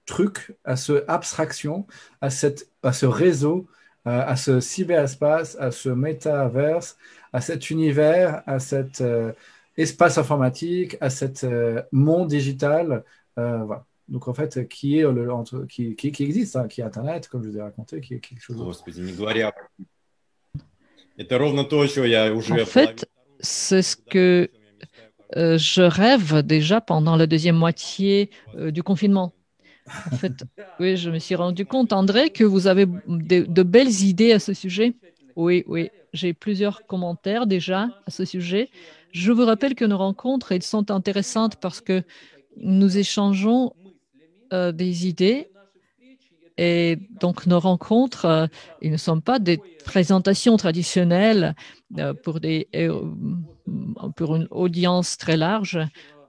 truc, à ce abstraction, à, cette, à ce réseau, euh, à ce cyberespace, à ce métaverse, à cet univers, à cet euh, espace informatique, à cet euh, monde digital. voilà. Donc en fait, qui est le, entre, qui, qui, qui, existe, hein, qui est Internet, comme je vous ai raconté, qui est quelque chose. En fait, c'est ce que euh, je rêve déjà pendant la deuxième moitié euh, du confinement. En fait, oui, je me suis rendu compte, André, que vous avez de, de belles idées à ce sujet. Oui, oui, j'ai plusieurs commentaires déjà à ce sujet. Je vous rappelle que nos rencontres, elles sont intéressantes parce que nous échangeons euh, des idées et donc nos rencontres, euh, ils ne sont pas des présentations traditionnelles euh, pour, une audience très large,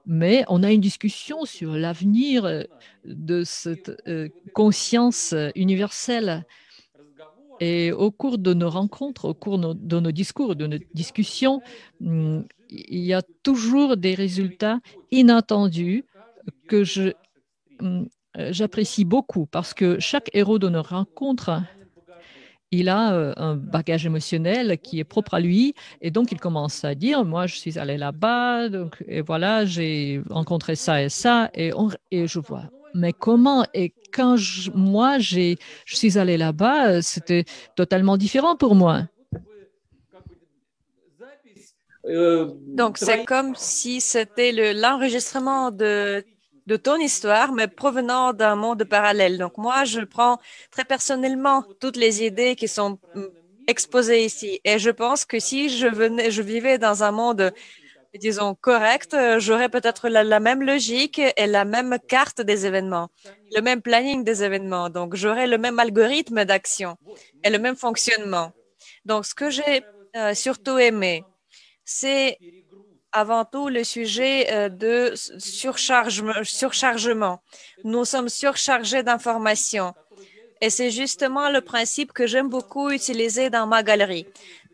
mais on a une discussion sur l'avenir de cette conscience universelle. Et au cours de nos rencontres, au cours de nos discours, de nos discussions, hmm, il y a toujours des résultats inattendus que hmm, j'apprécie beaucoup parce que chaque héros de nos rencontres, il a euh, un bagage émotionnel qui est propre à lui et donc il commence à dire moi je suis allé là-bas et voilà j'ai rencontré ça et ça et, et je vois. Mais comment et quand moi je suis allé là-bas c'était totalement différent pour moi. Donc, c'est comme si c'était l'enregistrement de, de ton histoire, mais provenant d'un monde parallèle. Donc, moi, je prends très personnellement toutes les idées qui sont mm, exposées ici. Et je pense que si je venais, je vivais dans un monde, disons, correct, j'aurais peut-être la, la, même logique et la même carte des événements, le même planning des événements. Donc, j'aurais le même algorithme d'action et le même fonctionnement. Donc, ce que j'ai euh, surtout aimé, c'est avant tout le sujet euh, de surchargement. Nous sommes surchargés d'informations. Et c'est justement le principe que j'aime beaucoup utiliser dans ma galerie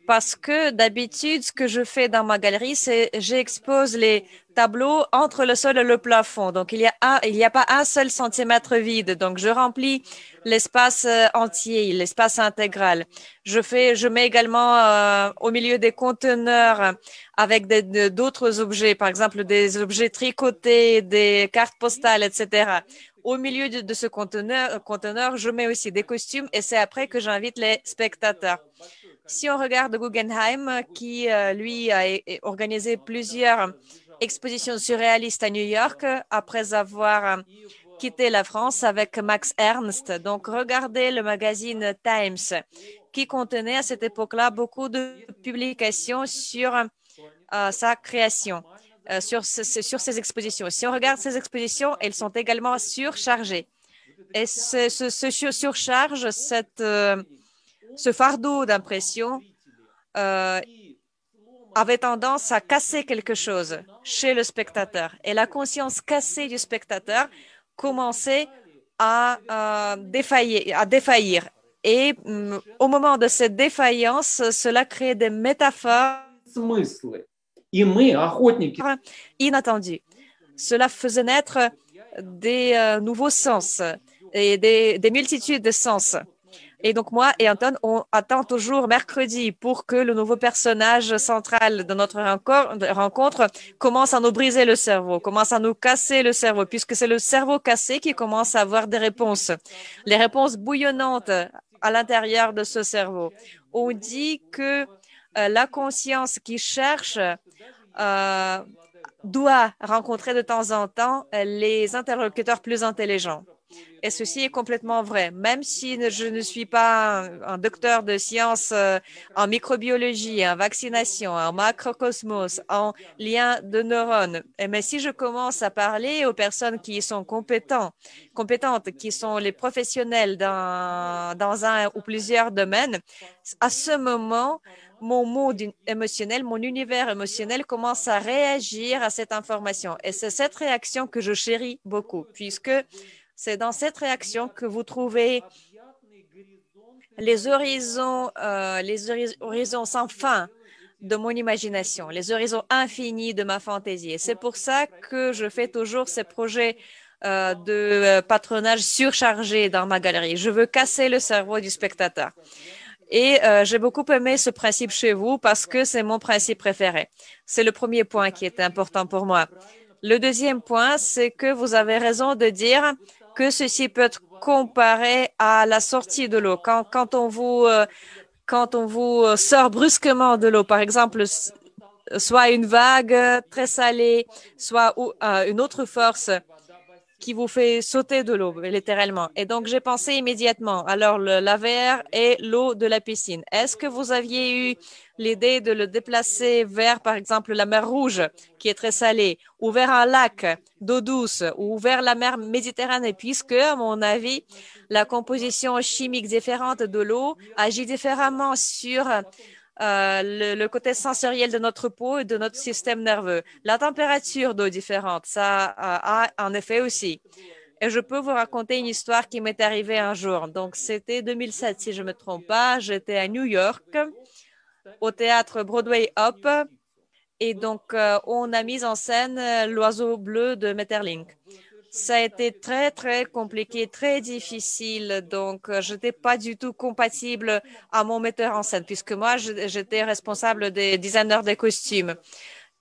parce que d'habitude, ce que je fais dans ma galerie, c'est j'expose les tableaux entre le sol et le plafond. Donc, il n'y a, il a pas un seul centimètre vide. Donc, je remplis l'espace euh, entier, l'espace intégral. Je fais, je mets également euh, au milieu des conteneurs avec d'autres objets, par exemple des objets tricotés, des cartes postales, etc. Au milieu de, de ce conteneur, conteneur, je mets aussi des costumes et c'est après que j'invite les spectateurs. Si on regarde Guggenheim, qui, euh, lui, a organisé plusieurs expositions surréalistes à New York après avoir euh, quitté la France avec Max Ernst. Donc, regardez le magazine Times, qui contenait à cette époque-là beaucoup de publications sur euh, sa création, sur, sur ses expositions. Si on regarde ces expositions, elles sont également surchargées. Et ce, ce surcharge cette ce fardeau d'impression euh, avait tendance à casser quelque chose chez le spectateur. Et la conscience cassée du spectateur commençait à, euh, défaillir, à défaillir. Et mm, au moment de cette défaillance, cela créait des métaphores inattendues. Cela faisait naître des euh, nouveaux sens et des multitudes de sens. Et donc, moi et Anton, on attend toujours mercredi pour que le nouveau personnage central de notre rencontre commence à nous briser le cerveau, commence à nous casser le cerveau, puisque c'est le cerveau cassé qui commence à avoir des réponses. Les réponses bouillonnantes à l'intérieur de ce cerveau. On dit que euh, la conscience qui cherche euh, doit rencontrer de temps en temps les interlocuteurs plus intelligents. Et ceci est complètement vrai. Même si je ne suis pas un, docteur de sciences euh, en microbiologie, en vaccination, en macrocosmos, en lien de neurones, mais si je commence à parler aux personnes qui sont compétentes, compétentes qui sont les professionnels dans, dans un ou plusieurs domaines, à ce moment, mon monde émotionnel, mon univers émotionnel commence à réagir à cette information. Et c'est cette réaction que je chéris beaucoup, puisque c'est dans cette réaction que vous trouvez les horizons, euh, les horizons sans fin de mon imagination, les horizons infinis de ma fantaisie. C'est pour ça que je fais toujours ces projets euh, de euh, patronage surchargé dans ma galerie. Je veux casser le cerveau du spectateur. Et j'ai beaucoup aimé ce principe chez vous parce que c'est mon principe préféré. C'est le premier point qui est important pour moi. Le deuxième point, c'est que vous avez raison de dire que ceci peut être comparé à la sortie de l'eau. Quand, quand, on vous, euh, quand on vous sort brusquement de l'eau, par exemple, soit une vague très salée, soit euh, une autre force qui vous fait sauter de l'eau, littéralement. Et donc, j'ai pensé immédiatement, alors le, la VR et l'eau de la piscine. Est-ce que vous aviez eu l'idée de le déplacer vers, par exemple, la mer Rouge, qui est très salée, ou vers un lac d'eau douce, ou vers la mer Méditerranée, puisque, à mon avis, la composition chimique différente de l'eau agit différemment sur euh, le, le, côté sensoriel de notre peau et de notre système nerveux. La température d'eau différente, ça a un effet aussi. Et je peux vous raconter une histoire qui m'est arrivée un jour. Donc, c'était 2007, si je me trompe pas. J'étais à New York, au théâtre Broadway Up. Et donc, euh, on a mis en scène l'oiseau bleu de Metterlink ça a été très, très compliqué, très difficile. Donc, euh, je n'étais pas du tout compatible à mon metteur en scène, puisque moi, j'étais responsable des designers des costumes.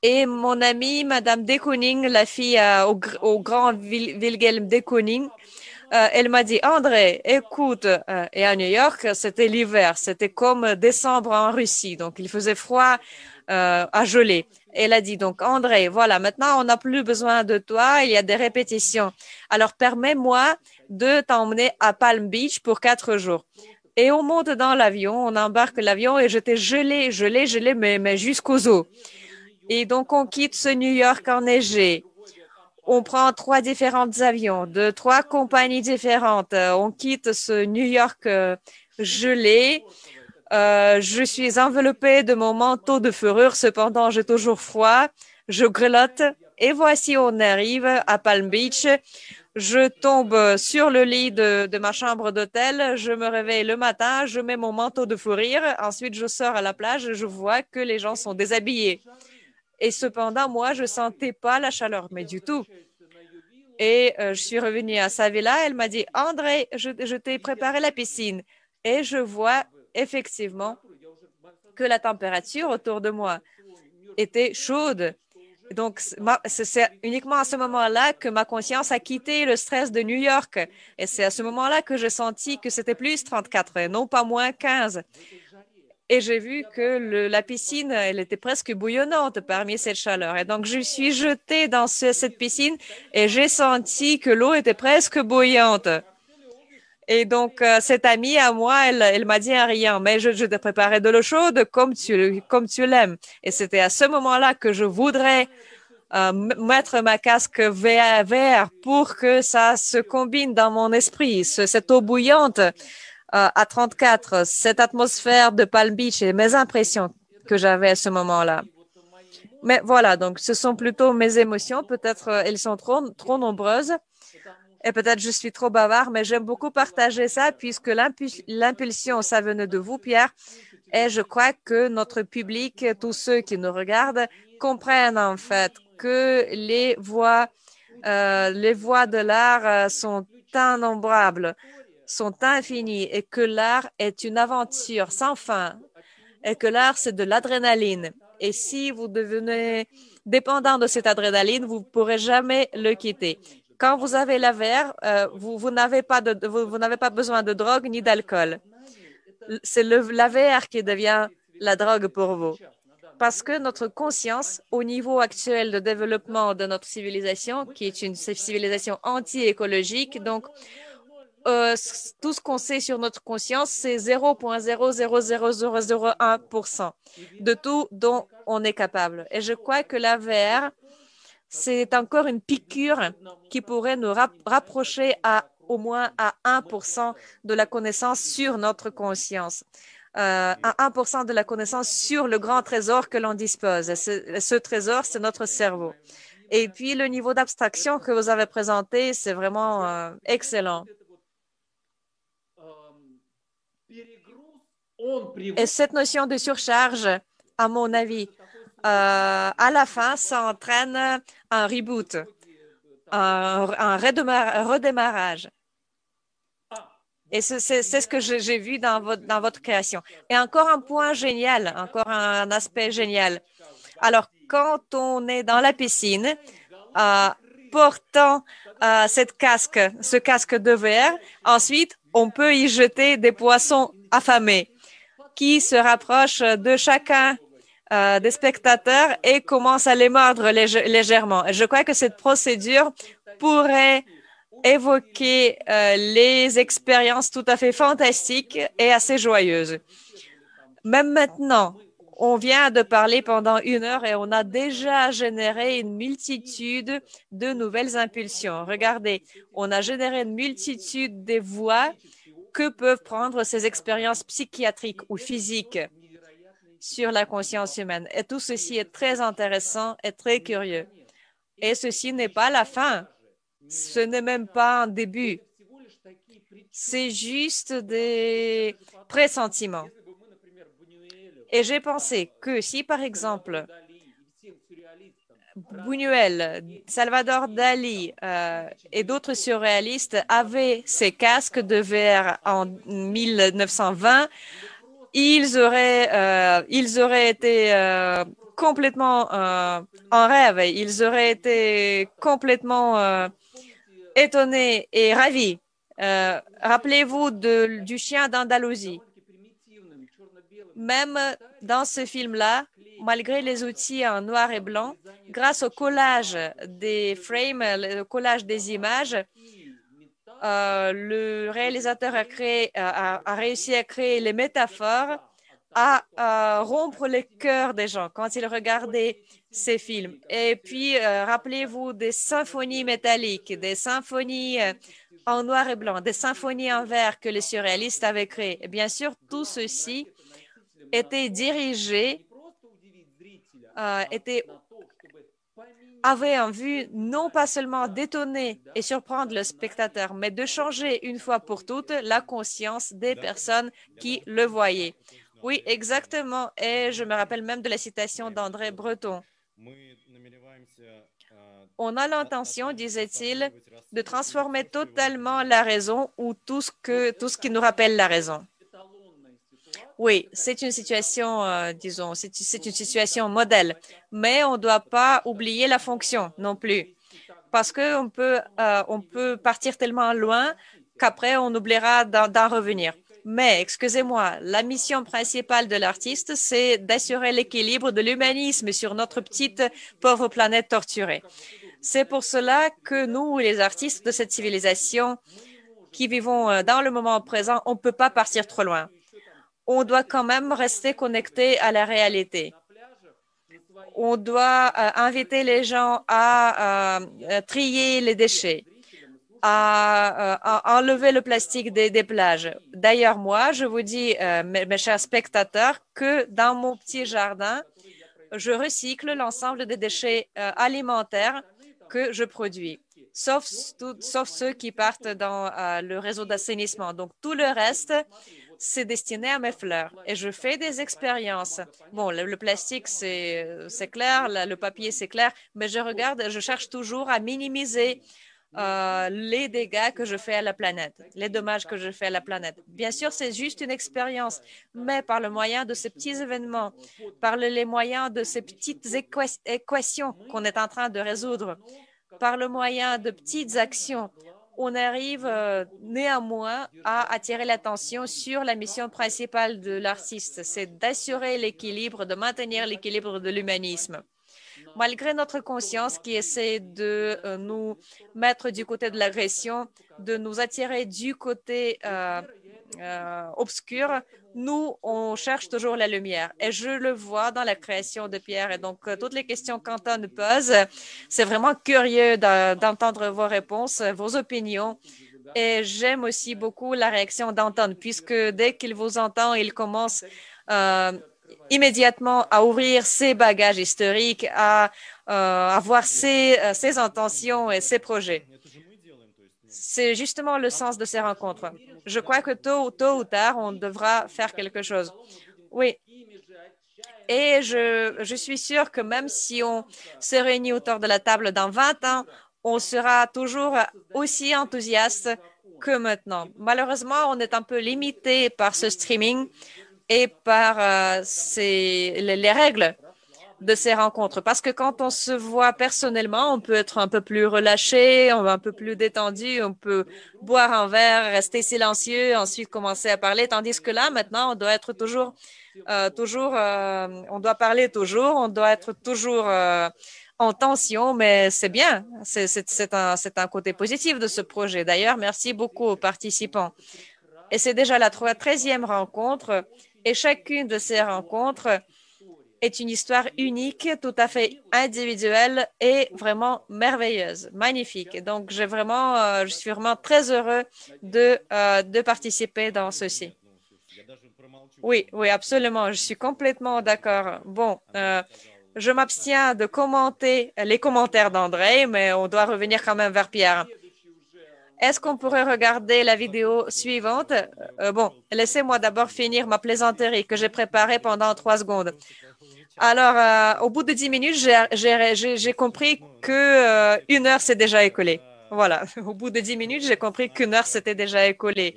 Et mon amie, Madame de la fille euh, au, grand Wilhelm de euh, elle m'a dit, André, écoute, et à New York, c'était l'hiver, c'était comme décembre en Russie, donc il faisait froid à geler. Elle a dit donc, André, voilà, maintenant on n'a plus besoin de toi, il y a des répétitions. Alors permets-moi de t'emmener à Palm Beach pour quatre jours. Et on monte dans l'avion, on embarque l'avion et j'étais gelée, gelée, gelée, mais, mais jusqu'aux os. Et donc on quitte ce New York enneigé. On prend trois différents avions de trois compagnies différentes. On quitte ce New York euh, gelé. Euh, je suis enveloppée de mon manteau de fourrure, cependant j'ai toujours froid. Je grelotte et voici on arrive à Palm Beach. Je tombe sur le lit de, ma chambre d'hôtel. Je me réveille le matin, je mets mon manteau de fourrure. Ensuite, je sors à la plage. Je vois que les gens sont déshabillés. Et cependant, moi, je sentais pas la chaleur, mais du tout. Et euh, je suis revenue à sa villa. Elle m'a dit, André, je, t'ai préparé la piscine. Et je vois effectivement que la température autour de moi était chaude. Donc, c'est uniquement à ce moment-là que ma conscience a quitté le stress de New York. Et c'est à ce moment-là que j'ai senti que c'était plus 34 et non pas moins 15. Et j'ai vu que la piscine, elle était presque bouillonnante parmi cette chaleur. Et donc, je suis jetée dans cette piscine et j'ai senti que l'eau était presque bouillante. Et donc, euh, cette amie à moi, elle, elle m'a dit rien, mais je, je te préparais de l'eau chaude comme tu, comme tu l'aimes. Et c'était à ce moment-là que je voudrais euh, mettre ma casque vert, pour que ça se combine dans mon esprit, cette eau bouillante euh, à 34, cette atmosphère de Palm Beach et mes impressions que j'avais à ce moment-là. Mais voilà, donc ce sont plutôt mes émotions. Peut-être elles sont trop, trop nombreuses. Et peut-être je suis trop bavard, mais j'aime beaucoup partager ça puisque l'impulsion, ça venait de vous, Pierre. Et je crois que notre public, tous ceux qui nous regardent, comprennent en fait que les voies, euh, les voies de l'art euh, sont innombrables, sont infinies et que l'art est une aventure sans fin et que l'art, c'est de l'adrénaline. Et si vous devenez dépendant de cette adrénaline, vous ne pourrez jamais le quitter quand vous avez la euh, vous, n'avez pas, besoin de drogue ni d'alcool. C'est la VR qui devient la drogue pour vous. Parce que notre conscience, au niveau actuel de développement de notre civilisation, qui est une civilisation anti-écologique, donc euh, tout ce qu'on sait sur notre conscience, c'est 0.00001% de tout dont on est capable. Et je crois que la VR c'est encore une piqûre qui pourrait nous rapprocher à au moins à 1% de la connaissance sur notre conscience. Euh, à 1% de la connaissance sur le grand trésor que l'on dispose. Ce, trésor, c'est notre cerveau. Et puis, le niveau d'abstraction que vous avez présenté, c'est vraiment euh, excellent. Et cette notion de surcharge, à mon avis, euh, à la fin, ça entraîne un reboot, un, redémarrage. Et c'est ce que j'ai vu dans votre, création. Et encore un point génial, encore un aspect génial. Alors, quand on est dans la piscine, euh, portant euh, cette casque, ce casque de verre, ensuite, on peut y jeter des poissons affamés qui se rapprochent de chacun euh, des spectateurs et commence à les mordre légèrement. Je crois que cette procédure pourrait évoqué euh, les expériences tout à fait fantastiques et assez joyeuses. Même maintenant, on vient de parler pendant une heure et on a déjà généré une multitude de nouvelles impulsions. Regardez, on a généré une multitude de voix que peuvent prendre ces expériences psychiatriques ou physiques sur la conscience humaine. Et tout ceci est très intéressant et très curieux. Et ceci n'est pas la fin. Ce n'est même pas un début. C'est juste des pressentiments. Et j'ai pensé que si, par exemple, Buñuel, Salvador Dali euh, et d'autres surréalistes avaient ces casques de verre en 1920, ils auraient, euh, ils auraient été euh, complètement en rêve, ils auraient été complètement étonnés et ravis. Rappelez-vous du chien d'Andalousie. Même dans ce film-là, malgré les outils en noir et blanc, grâce au collage des frames, le collage des images, euh, le réalisateur a, créé, a, réussi à créer les métaphores, à, rompre les cœurs des gens quand ils regardaient ces films. Et puis, euh, rappelez-vous des symphonies métalliques, des symphonies euh, en noir et blanc, des symphonies en vert que les surréalistes avaient créées. Bien sûr, tout ceci était dirigé, euh, était, avait en vue non pas seulement d'étonner et surprendre le spectateur, mais de changer une fois pour toutes la conscience des personnes qui le voyaient. Oui, exactement. Et je me rappelle même de la citation d'André Breton. On a l'intention, disait-il, de transformer totalement la raison ou tout ce, que, tout ce qui nous rappelle la raison. Oui, c'est une situation, euh, disons, c'est une situation modèle, mais on ne doit pas oublier la fonction non plus, parce qu'on peut, euh, on peut partir tellement loin qu'après, on oubliera d'en revenir. Mais, excusez-moi, la mission principale de l'artiste, c'est d'assurer l'équilibre de l'humanisme sur notre petite pauvre planète torturée. C'est pour cela que nous, les artistes de cette civilisation, qui vivons euh, dans le moment présent, on ne peut pas partir trop loin on doit quand même rester connecté à la réalité. On doit euh, inviter les gens à euh, trier les déchets, à, enlever le plastique des, plages. D'ailleurs, moi, je vous dis, euh, mes, chers spectateurs, que dans mon petit jardin, je recycle l'ensemble des déchets alimentaires que je produis, sauf ceux qui partent dans le réseau d'assainissement. Donc, tout le reste, c'est destiné à mes fleurs et je fais des expériences. Bon, le, plastique, c'est clair, le papier, c'est clair, mais je regarde, je cherche toujours à minimiser euh, les dégâts que je fais à la planète, les dommages que je fais à la planète. Bien sûr, c'est juste une expérience, mais par le moyen de ces petits événements, par les moyens de ces petites équations qu'on est en train de résoudre, par le moyen de petites actions, on arrive euh, néanmoins à attirer l'attention sur la mission principale de l'artiste, c'est d'assurer l'équilibre, de maintenir l'équilibre de l'humanisme. Malgré notre conscience qui essaie de euh, nous mettre du côté de l'agression, de nous attirer du côté euh, obscur, nous, on cherche toujours la lumière. Et je le vois dans la création de Pierre. Et donc, toutes les questions qu'Anton pose, c'est vraiment curieux d'entendre vos réponses, vos opinions. Et j'aime aussi beaucoup la réaction d'Anton, puisque dès qu'il vous entend, il commence euh, immédiatement à ouvrir ses bagages historiques, à, euh, euh, ses intentions et ses projets. C'est justement le sens de ces rencontres. Je crois que tôt, tôt ou tard, on devra faire quelque chose. Oui. Et je, je suis sûre que même si on se réunit autour de la table dans 20 ans, on sera toujours aussi enthousiaste que maintenant. Malheureusement, on est un peu limité par ce streaming et par euh, les, règles de ces rencontres. Parce que quand on se voit personnellement, on peut être un peu plus relâché, on un peu plus détendu, on peut boire un verre, rester silencieux, ensuite commencer à parler. Tandis que là, maintenant, on doit être toujours toujours, on doit parler toujours, on doit être toujours en tension, mais c'est bien. C'est un, un côté positif de ce projet. D'ailleurs, merci beaucoup aux participants. Et c'est déjà la 13e rencontre et chacune de ces rencontres est une histoire unique, tout à fait individuelle et vraiment merveilleuse, magnifique. Donc, j'ai vraiment, euh, je suis vraiment très heureux de, euh, de participer dans ceci. Oui, oui, absolument. Je suis complètement d'accord. Bon, euh, je m'abstiens de commenter les commentaires d'André, mais on doit revenir quand même vers Pierre. Est-ce qu'on pourrait regarder la vidéo suivante? Bon, laissez-moi d'abord finir ma plaisanterie que j'ai préparée pendant trois secondes. Alors, euh, au bout de dix minutes, j'ai compris que euh, une heure s'est déjà écoulée. Voilà, au bout de dix minutes, j'ai compris qu'une heure s'était déjà écoulée.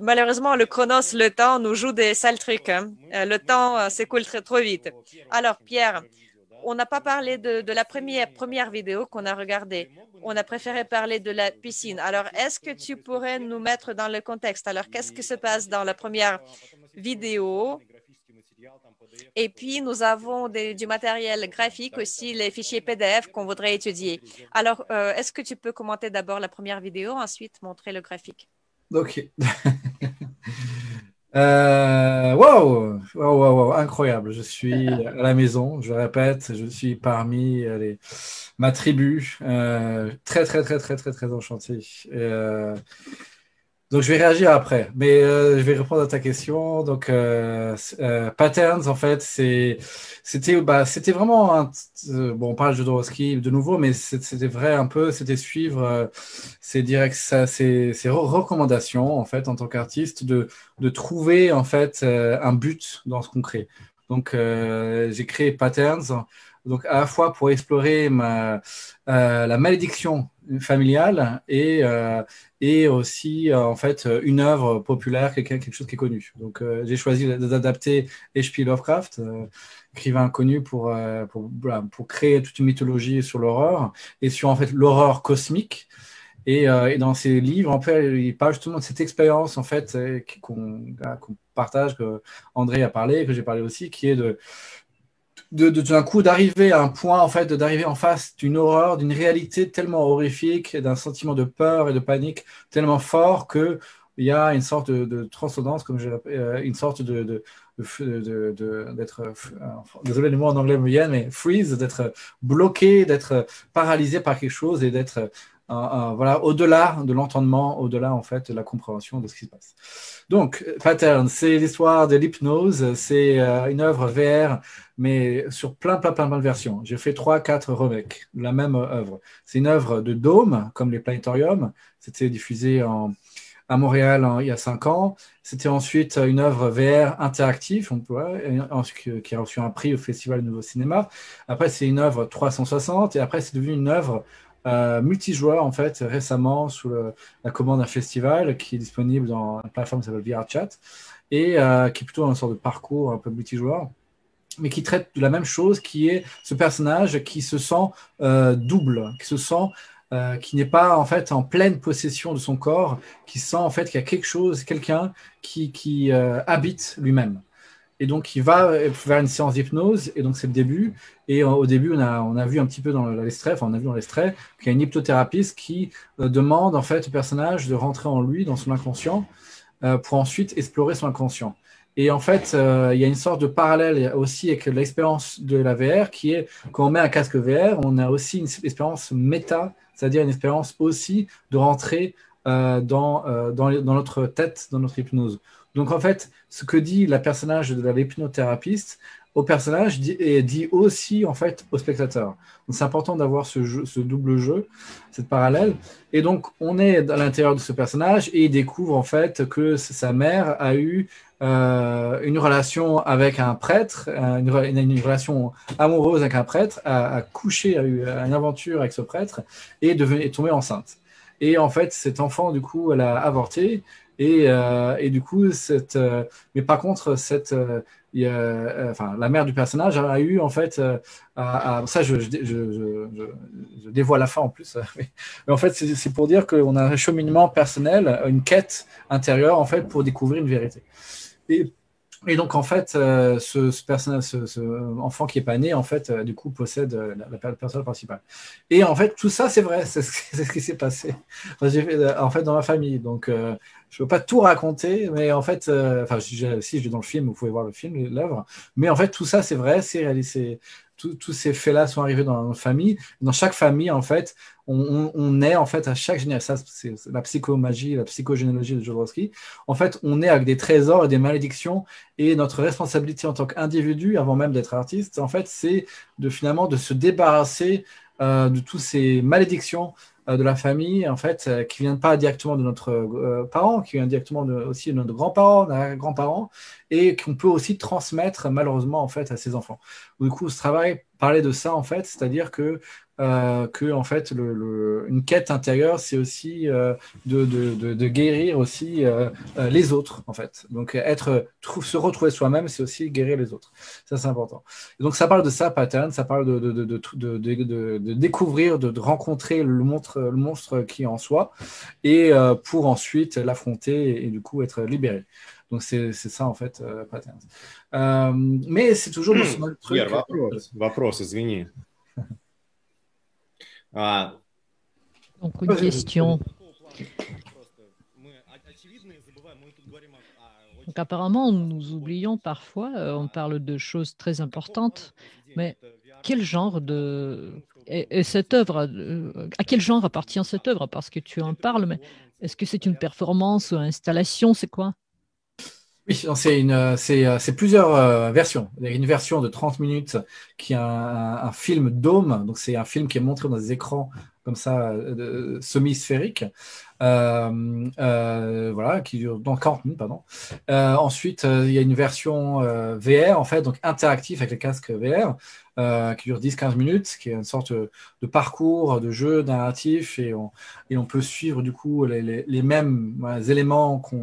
malheureusement, le chronos, le temps, nous joue des sales trucs. Hein. le temps s'écoule très trop vite. Alors, Pierre, on n'a pas parlé de, la première vidéo qu'on a regardée. On a préféré parler de la piscine. Alors, est-ce que tu pourrais nous mettre dans le contexte? Alors, qu'est-ce qui se passe dans la première vidéo? Et puis, nous avons du matériel graphique aussi, les fichiers PDF qu'on voudrait étudier. Alors, euh, est-ce que tu peux commenter d'abord la première vidéo, ensuite montrer le graphique? OK. Euh, wow, wow, wow, incroyable. Je suis à la maison, je répète, je suis parmi les, ma tribu. Euh, très, très, très, très, très, très enchanté. Euh, donc, je vais réagir après, mais euh, je vais répondre à ta question. Donc, euh, euh, patterns, en fait, bah, c'était vraiment un, bon, on parle de Jodorowsky de nouveau, mais c'était vrai un peu, c'était suivre ces recommandations, en fait, en tant qu'artiste, de, de trouver, en fait, un but dans ce qu'on crée. Donc, j'ai créé Patterns, donc à la fois pour explorer ma, la malédiction familiale et, et aussi euh, en fait une œuvre populaire, quelque, quelque chose qui est connu. Donc euh, j'ai choisi d'adapter H.P. Lovecraft, euh, écrivain connu pour, pour, pour, créer toute une mythologie sur l'horreur et sur en fait l'horreur cosmique. Et, et, dans ses livres, en fait, il parle justement de cette expérience en fait qu'on partage, que André a parlé, que j'ai parlé aussi, qui est de de, d'un coup d'arriver à un point en fait d'arriver en face d'une horreur d'une réalité tellement horrifique d'un sentiment de peur et de panique tellement fort que il y a une sorte de, transcendance comme je euh, une sorte de, de d'être euh, désolé les mots en anglais viennent mais freeze d'être bloqué d'être paralysé par quelque chose et d'être voilà, au-delà de l'entendement, au-delà en fait de la compréhension de ce qui se passe. Donc, Pattern, c'est l'histoire de l'hypnose, c'est euh, une œuvre VR, mais sur plein, plein, plein, plein de versions. J'ai fait trois, quatre remakes de la même œuvre. C'est une œuvre de dôme, comme les planétoriums. C'était diffusé à Montréal il y a cinq ans. C'était ensuite une œuvre VR interactive, qui a reçu un prix au Festival du Nouveau Cinéma. Après, c'est une œuvre 360 et après, c'est devenu une œuvre euh, multijoueur en fait récemment sous la commande d'un festival qui est disponible dans une plateforme qui s'appelle VRChat et euh, qui est plutôt une sorte de parcours un peu multijoueur mais qui traite de la même chose qui est ce personnage qui se sent euh, double qui se sent qui n'est pas en fait en pleine possession de son corps, qui sent en fait qu'il y a quelque chose, quelqu'un qui, qui habite lui-même. Et donc, il va vers une séance d'hypnose, et donc c'est le début. Et au début, on a, on a vu un petit peu dans l'extrait, enfin, on a vu dans l'extrait qu'il y a une hypnothérapeute qui euh, demande en fait au personnage de rentrer en lui, dans son inconscient, euh, pour ensuite explorer son inconscient. Et en fait, euh, il y a une sorte de parallèle aussi avec l'expérience de la VR, qui est quand on met un casque VR, on a aussi une expérience méta, c'est-à-dire une expérience aussi de rentrer dans, dans, dans notre tête, dans notre hypnose. Donc en fait, ce que dit la personnage de l'hypnothérapeute au personnage dit, et dit aussi en fait au spectateur. Donc c'est important d'avoir ce, double jeu, cette parallèle. Et donc on est à l'intérieur de ce personnage et il découvre en fait que sa mère a eu euh, une relation avec un prêtre, une, une, relation amoureuse avec un prêtre, a, couché, a eu une aventure avec ce prêtre et est tombée enceinte. Et en fait, cet enfant, du coup, elle a avorté. Et, euh, et, du coup, cette, euh, mais par contre, cette, euh, enfin, la mère du personnage a eu en fait, ça je, je, je, je, dévoile la fin en plus, mais, en fait c'est pour dire qu'on a un cheminement personnel, une quête intérieure en fait pour découvrir une vérité. Et Et donc, en fait, euh, ce, ce, personnage, ce, ce, enfant qui est pas né, en fait, euh, du coup, possède euh, la, la personne principale. Et en fait, tout ça, c'est vrai, c'est ce, qui s'est passé. En fait, dans ma famille. Donc, je ne veux pas tout raconter, mais en fait, enfin, si je suis dans le film, vous pouvez voir le film, l'œuvre. Mais en fait, tout ça, c'est vrai, c'est réalisé. Tous ces faits-là sont arrivés dans notre famille. Dans chaque famille, en fait, on, on, est en fait à chaque génération. C'est la psychomagie, la psychogénéalogie de Jodorowsky. En fait, on est avec des trésors et des malédictions. Et notre responsabilité en tant qu'individu, avant même d'être artiste, en fait, c'est de finalement de se débarrasser euh, de toutes ces malédictions de la famille, en fait, euh, qui viennent pas directement de notre euh, parent, qui viennent directement aussi de notre grand-parent, grands-parents, et qu'on peut aussi transmettre malheureusement en fait à ses enfants. Du coup, ce travail parlait de ça en fait, c'est-à-dire que euh, que en fait le, le, une quête intérieure c'est aussi euh, de, de, de, de, guérir aussi euh, les autres en fait donc être se retrouver soi-même c'est aussi guérir les autres ça c'est important et donc ça parle de ça pattern ça parle de, de, de, de découvrir de, rencontrer le monstre le monstre qui est en soi et pour ensuite l'affronter et, et, du coup être libéré donc c'est ça en fait euh, pattern euh, mais c'est toujours le seul truc Pierre, вопрос, вопрос, извини. Ah. Donc une question. Donc apparemment, nous oublions parfois, euh, on parle de choses très importantes, mais quel genre de... Et, et cette œuvre, euh, à quel genre appartient cette œuvre? Parce que tu en parles, mais est-ce que c'est une performance ou une installation? C'est quoi? Oui, c'est plusieurs euh, versions. Il y a une version de 30 minutes qui est un, un, un film dôme, donc c'est un film qui est montré dans des écrans comme ça, euh, semi-sphérique, euh, euh, voilà, qui dure dans 40 minutes, pardon. Ensuite, il y a une version VR, en fait, donc interactif avec les casques VR, qui dure 10-15 minutes, qui est une sorte de parcours, de jeu narratif, et on, et on peut suivre du coup les, les, mêmes éléments qu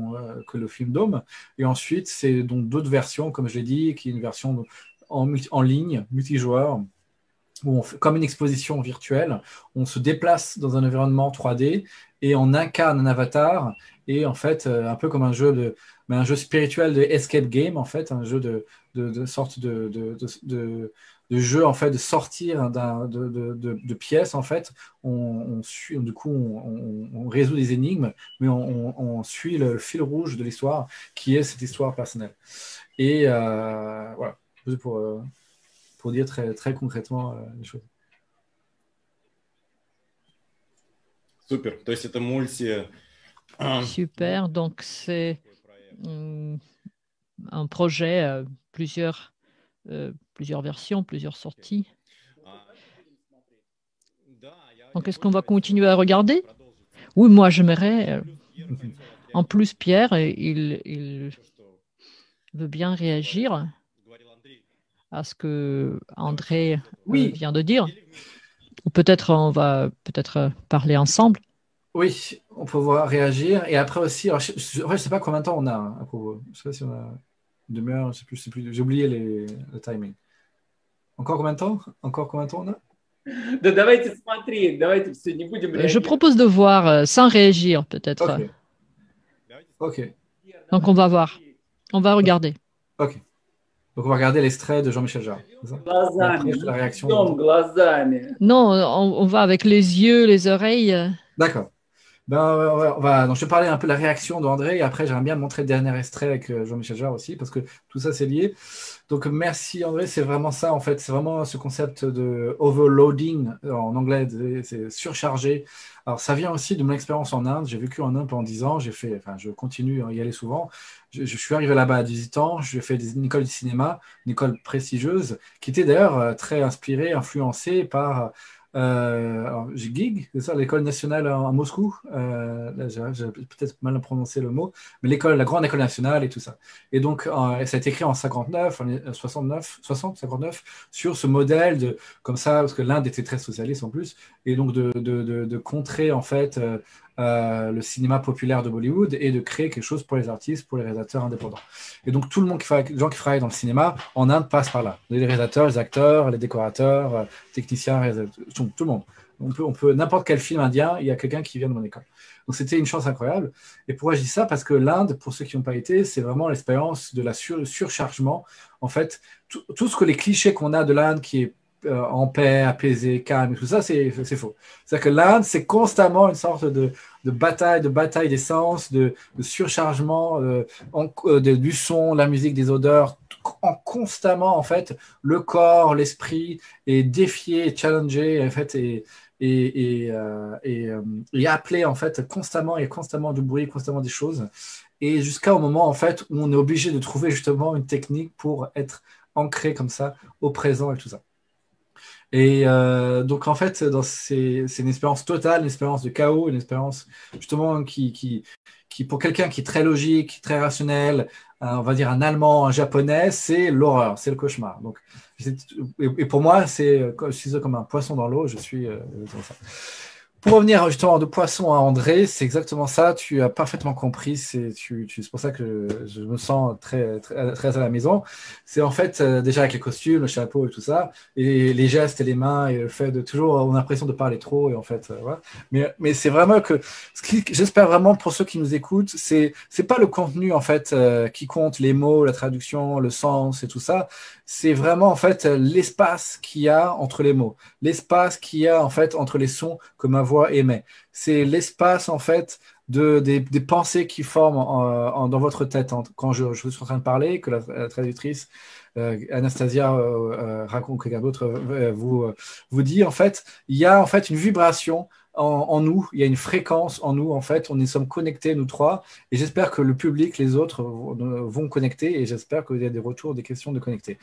que le film Dome. Et ensuite, c'est donc d'autres versions, comme je l'ai dit, qui est une version en, en ligne, multijoueur, où comme une exposition virtuelle, on se déplace dans un environnement 3D et on incarne un avatar et en fait un peu comme un jeu de mais un jeu spirituel de escape game en fait un jeu de, de, sorte de, de, jeu en fait de sortir de, pièces en fait. On, suit du coup on, résout des énigmes mais on, on suit le fil rouge de l'histoire qui est cette histoire personnelle. Et euh, voilà. Pour euh, pour dire très, très concrètement euh, les choses. Super. То есть это мульти... Super. Donc c'est un projet, euh, plusieurs, euh, plusieurs versions, plusieurs sorties. Donc est-ce qu'on va continuer à regarder Oui, moi j'aimerais. En plus, Pierre, il, il veut bien réagir à ce que André oui. vient de dire Ou peut-être on va peut-être parler ensemble Oui, on peut voir réagir. Et après aussi, alors je ne sais pas combien de temps on a hein, à propos. Je ne sais pas si on a une demi-heure, je sais plus, plus j'ai oublié les, le timing. Encore combien de temps? Encore combien de temps on a? Je propose de voir euh, sans réagir, peut-être. Okay. ok. Donc on va voir. On va regarder. Ok. Donc on va regarder l'extrait de Jean-Michel Jarre. La réaction. Non, on, on, va avec les yeux, les oreilles. D'accord. Ben, on va, donc je vais parler un peu de la réaction d'André et après j'aimerais bien montrer le dernier extrait avec euh, Jean-Michel Jarre aussi parce que tout ça c'est lié. Donc merci André, c'est vraiment ça en fait, c'est vraiment ce concept de overloading en anglais, c'est surchargé. Alors ça vient aussi de mon expérience en Inde, j'ai vécu en Inde pendant 10 ans, j'ai fait, enfin je continue à y aller souvent. Je, je suis arrivé là-bas à 18 ans, j'ai fait une école de cinéma, une école prestigieuse qui était d'ailleurs euh, très inspirée, influencée par euh, GIG, c'est ça, l'école nationale à, Moscou. Euh, j'ai peut-être mal prononcé le mot, mais l'école, la grande école nationale et tout ça. Et donc, euh, ça a été écrit en 59, en 69, 60, 59, sur ce modèle de, comme ça, parce que l'Inde était très socialiste en plus, et donc de, de, de, de contrer en fait euh, le cinéma populaire de Bollywood et de créer quelque chose pour les artistes, pour les réalisateurs indépendants. Et donc tout le monde qui les dans le cinéma en Inde passent par là. Les réalisateurs, les acteurs, les décorateurs, euh, techniciens, tout, tout, le monde. On peut, on peut n'importe quel film indien, il y a quelqu'un qui vient de mon école. Donc c'était une chance incroyable. Et pourquoi je dis ça? Parce que l'Inde, pour ceux qui n'ont pas été, c'est vraiment l'expérience de la surchargement. En fait, tout, tout, ce que les clichés qu'on a de l'Inde qui est euh, en paix, apaisé, calme, tout ça, c'est faux. C'est-à-dire que l'Inde, c'est constamment une sorte de, bataille, de bataille d'essence, de, de, surchargement euh, euh, de, la musique, des odeurs, en constamment, en fait, le corps, l'esprit est défié, challengé, en fait, et, et, et, appelé, en fait, constamment, il y a constamment du bruit, constamment des choses. Et jusqu'au moment, en fait, où on est obligé de trouver justement une technique pour être ancré comme ça au présent et tout ça. Et euh, donc, en fait, c'est une expérience totale, une expérience de chaos, une expérience justement qui, qui, qui pour quelqu'un qui est très logique, très rationnel, on va dire un allemand, un japonais, c'est l'horreur, c'est le cauchemar. Donc, et, pour moi, c'est comme un poisson dans l'eau, je suis euh, ça. Pour revenir justement de poisson à André, c'est exactement ça. Tu as parfaitement compris. C'est pour ça que je me sens très, très, très à la maison. C'est en fait euh, déjà avec les costumes, le chapeau et tout ça, et les gestes et les mains et le fait de toujours, on a l'impression de parler trop et en fait, euh, voilà. Mais, mais c'est vraiment que j'espère vraiment pour ceux qui nous écoutent, c'est c'est pas le contenu en fait euh, qui compte, les mots, la traduction, le sens et tout ça c'est vraiment en fait l'espace qu'il y a entre les mots, l'espace qu'il y a en fait entre les sons que ma voix émet. C'est l'espace en fait de, des, pensées qui forment dans votre tête quand je, suis en train de parler, que la, traductrice euh, Anastasia euh, euh, quelqu'un d'autre vous, vous dit en fait, il y a en fait une vibration en, nous, il y a une fréquence en nous, en fait, on y sommes connectés, nous trois, et j'espère que le public, les autres, vont connecter, et j'espère qu'il y a des retours, des questions de connecter.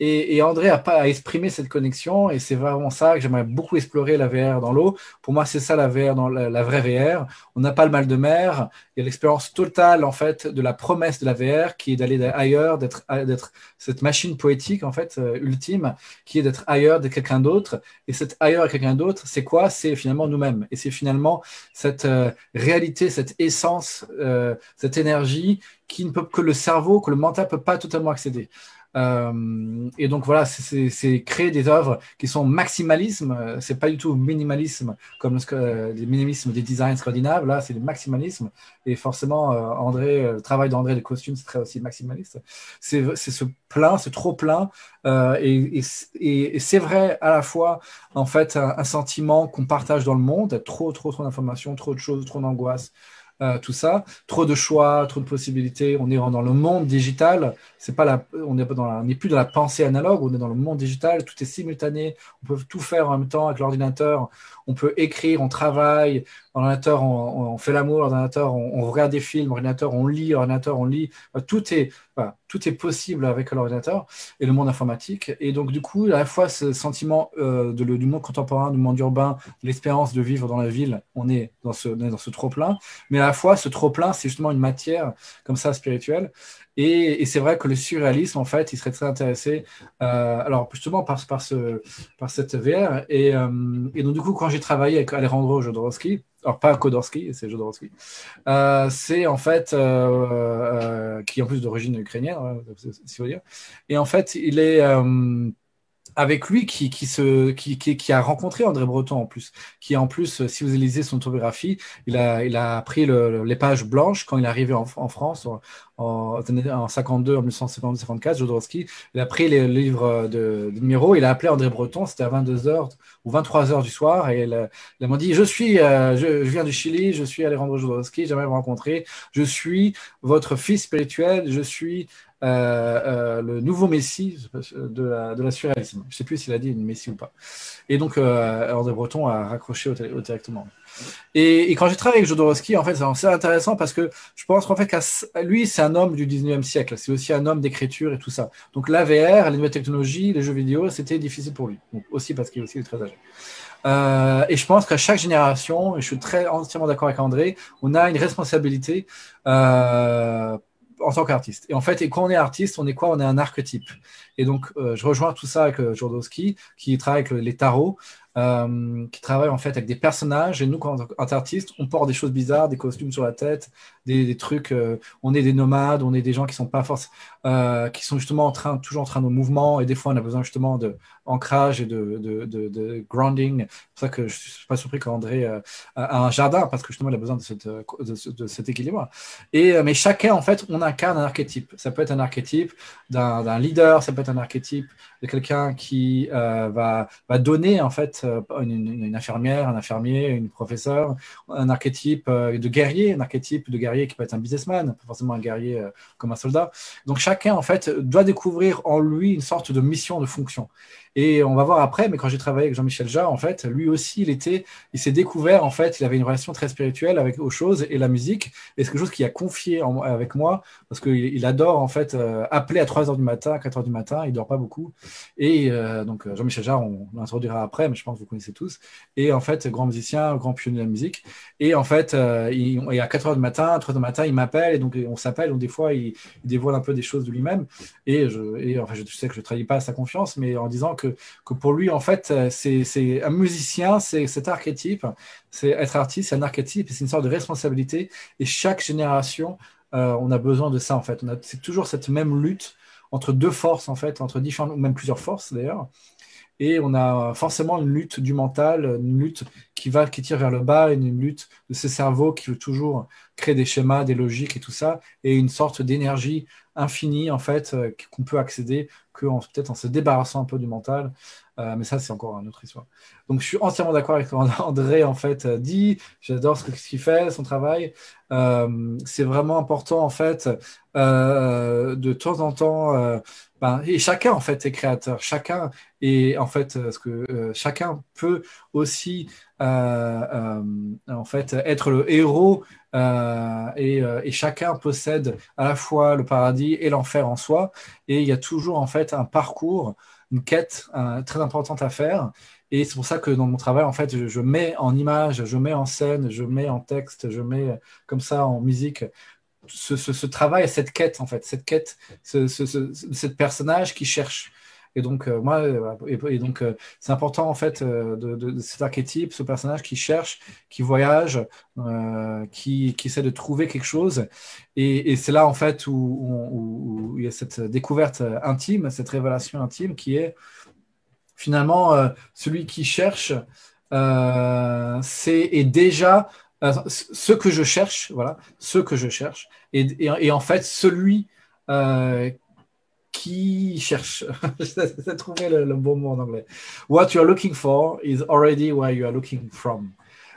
Et, André a pas exprimé cette connexion et c'est vraiment ça que j'aimerais beaucoup explorer la VR dans l'eau. Pour moi, c'est ça la VR dans la, vraie VR. On n'a pas le mal de mer. Il y a l'expérience totale en fait de la promesse de la VR qui est d'aller ailleurs, d'être d'être cette machine poétique en fait euh, ultime qui est d'être ailleurs de quelqu'un d'autre. Et cet ailleurs à quelqu'un d'autre, c'est quoi? C'est finalement nous-mêmes. Et c'est finalement cette euh, réalité, cette essence, euh, cette énergie qui ne peut que le cerveau, que le mental peut pas totalement accéder. Euh, et donc voilà, c'est créer des œuvres qui sont maximalisme. C'est pas du tout minimalisme comme le, euh, minimalisme des designs scandinaves. Là, c'est le maximalisme. Et forcément, euh, André, le travail d'André des costumes, c'est très aussi maximaliste. C'est ce plein, c'est trop plein. et, et, c'est vrai à la fois en fait un, un sentiment qu'on partage dans le monde, trop, trop, trop d'informations, trop de choses, trop d'angoisse. Euh, tout ça. Trop de choix, trop de possibilités. On est dans le monde digital. C'est pas la, on n'est plus dans la pensée analogue. On est dans le monde digital. Tout est simultané. On peut tout faire en même temps avec l'ordinateur. On peut écrire, on travaille. L'ordinateur, on, on, fait l'amour. L'ordinateur, on, on, regarde des films. L'ordinateur, on lit. L'ordinateur, on lit. Tout est, tout est possible avec l'ordinateur et le monde informatique. Et donc, du coup, à la fois ce sentiment euh, de, du monde contemporain, du monde urbain, l'expérience de vivre dans la ville, on est dans ce, dans ce trop-plein. Mais à la fois, ce trop-plein, c'est justement une matière comme ça spirituelle. Et, c'est vrai que le surréalisme, en fait, il serait très intéressé, euh, alors justement par, ce, par cette VR. Et, euh, et donc, du coup, quand j'ai travaillé avec Alejandro Jodorowsky, alors pas Kodorski, c'est Jodorowsky, euh, c'est en fait, qui est en plus d'origine ukrainienne, hein, si vous dire. Et en fait, il est avec lui qui, qui, se, qui, qui, a rencontré André Breton en plus, qui en plus, si vous lisez son autobiographie, il a, il a pris les pages blanches quand il est arrivé en, en France en, en, 52, en 1952-54, Jodorowsky, il a pris les, livres de, de Miro, il a appelé André Breton, c'était à 22h ou 23h du soir, et il, il m'a dit, je suis, euh, je, viens du Chili, je suis Alejandro Jodorowsky, j'aimerais vous rencontrer, je suis votre fils spirituel, je suis euh, euh, le nouveau Messie de la, de la surréalisme. Je ne sais plus s'il a dit une Messie ou pas. Et donc, euh, André Breton a raccroché au, directement. Et, quand j'ai travaillé avec Jodorowsky, en fait, c'est intéressant parce que je pense qu'en fait, lui, c'est un homme du 19e siècle. C'est aussi un homme d'écriture et tout ça. Donc, l'AVR, les nouvelles technologies, les jeux vidéo, c'était difficile pour lui. Aussi parce qu'il est aussi très âgé. Euh, et je pense qu'à chaque génération, et je suis très entièrement d'accord avec André, on a une responsabilité euh, en tant qu'artiste. Et en fait, et quand on est artiste, on est quoi? On est un archétype. Et donc, euh, je rejoins tout ça avec euh, Jodorowsky, qui travaille avec les tarots, euh, qui travaille en fait avec des personnages. Et nous, quand on est artiste, on porte des choses bizarres, des costumes sur la tête, des, trucs. on est des nomades, on est des gens qui sont pas forcément, qui sont justement en train, toujours en train de mouvement, et des fois on a besoin justement de ancrage et de, de, de, grounding. C'est pour ça que je suis pas surpris qu'André a un jardin parce que justement il a besoin de, cette, cet équilibre. Et mais chacun en fait, on incarne un archétype. Ça peut être un archétype d'un leader, ça peut être un archétype de quelqu'un qui va, va donner en fait une, une, infirmière, un infirmier, une professeure, un archétype de guerrier, un archétype de guerrier qui peut être un businessman, pas forcément un guerrier comme un soldat. Donc chacun en fait doit découvrir en lui une sorte de mission, de fonction. Et on va voir après, mais quand j'ai travaillé avec Jean-Michel Jarre, en fait, lui aussi, il était, il s'est découvert, en fait, il avait une relation très spirituelle avec aux choses et la musique. Et c'est quelque chose qu'il a confié avec moi, parce qu'il il adore, en fait, euh, appeler à 3 heures du matin, à 4 heures du matin, il dort pas beaucoup. Et euh, donc, Jean-Michel Jarre, on l'introduira après, mais je pense que vous connaissez tous. Et en fait, grand musicien, grand pionnier de la musique. Et en fait, euh, il, à 4 heures du matin, 3 heures du matin, il m'appelle, et donc on s'appelle, donc des fois, il, dévoile un peu des choses de lui-même. Et, je, enfin, je sais que je ne trahis pas sa confiance, mais en disant que que, pour lui, en fait, euh, c'est un musicien, c'est cet archétype, c'est être artiste, c'est un archétype, c'est une sorte de responsabilité. Et chaque génération, euh, on a besoin de ça, en fait. C'est toujours cette même lutte entre deux forces, en fait, entre différentes, ou même plusieurs forces d'ailleurs. Et on a forcément une lutte du mental, une lutte qui va, qui tire vers le bas, une lutte de ce cerveau qui veut toujours créer des schémas, des logiques et tout ça, et une sorte d'énergie infinie, en fait, euh, qu'on peut accéder peut-être en se débarrassant un peu du mental. Euh, mais ça, c'est encore une autre histoire. Donc, je suis entièrement d'accord avec ce qu'André, en fait, euh, dit. J'adore ce qu'il fait, son travail. Euh, c'est vraiment important, en fait, de temps en temps. Ben, et chacun, en fait, est créateur. Chacun est, en fait, ce que chacun peut aussi, en fait, être le héros et, et, chacun possède à la fois le paradis et l'enfer en soi. Et il y a toujours en fait un parcours, une quête très importante à faire. Et c'est pour ça que dans mon travail, en fait, je, mets en image, je mets en scène, je mets en texte, je mets comme ça en musique ce, travail, cette quête, en fait, cette quête, ce personnage qui cherche. Et donc, euh, moi, euh, et, donc, euh, c'est important en fait de, cet archétype, ce personnage qui cherche, qui voyage, qui, qui, essaie de trouver quelque chose. Et, c'est là en fait où, il y a cette découverte intime, cette révélation intime qui est finalement celui qui cherche, c'est et déjà ce que je cherche, voilà, ce que je cherche, et, et en fait celui qui cherche. J'ai trouvé le, bon mot en anglais. What you are looking for is already where you are looking from.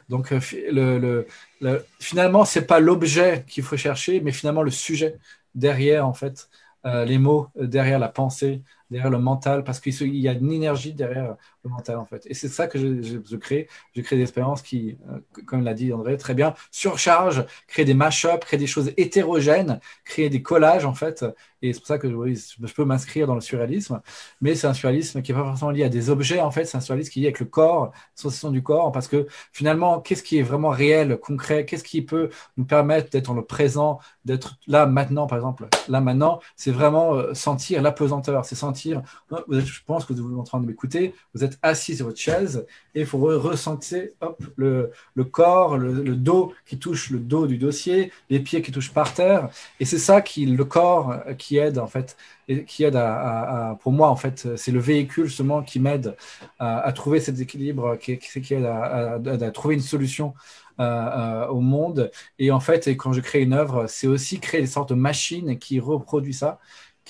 Donc, euh, le, le, le finalement, c'est pas l'objet qu'il faut chercher, mais finalement le sujet derrière, en fait, euh, les mots derrière la pensée, derrière le mental, parce qu'il y a une énergie derrière le mental, en fait. Et c'est ça que je, crée. Je crée des expériences qui, euh, comme l'a dit André, très bien, surchargent, créent des mash-ups, créent des choses hétérogènes, créent des collages, en fait. Et c'est pour ça que je peux m'inscrire dans le surréalisme. Mais c'est un surréalisme qui n'est pas forcément lié à des objets, en fait. C'est un surréalisme qui est lié avec le corps, sensation du corps, parce que finalement, qu'est-ce qui est vraiment réel, concret? Qu'est-ce qui peut nous permettre d'être dans le présent, d'être là maintenant, par exemple? Là maintenant, c'est vraiment euh, sentir l'apesanteur, c'est sentir je pense que vous êtes en train de m'écouter, vous êtes assis sur votre chaise et il faut ressentir le, corps, le, dos qui touche le dos du dossier, les pieds qui touchent par terre. Et c'est ça qui, le corps qui aide en fait, et qui aide à, pour moi en fait, c'est le véhicule justement qui m'aide à, trouver cet équilibre, qui, qui aide à, trouver une solution euh, euh, au monde. Et en fait, quand je crée une œuvre, c'est aussi créer des sortes de machines qui reproduisent ça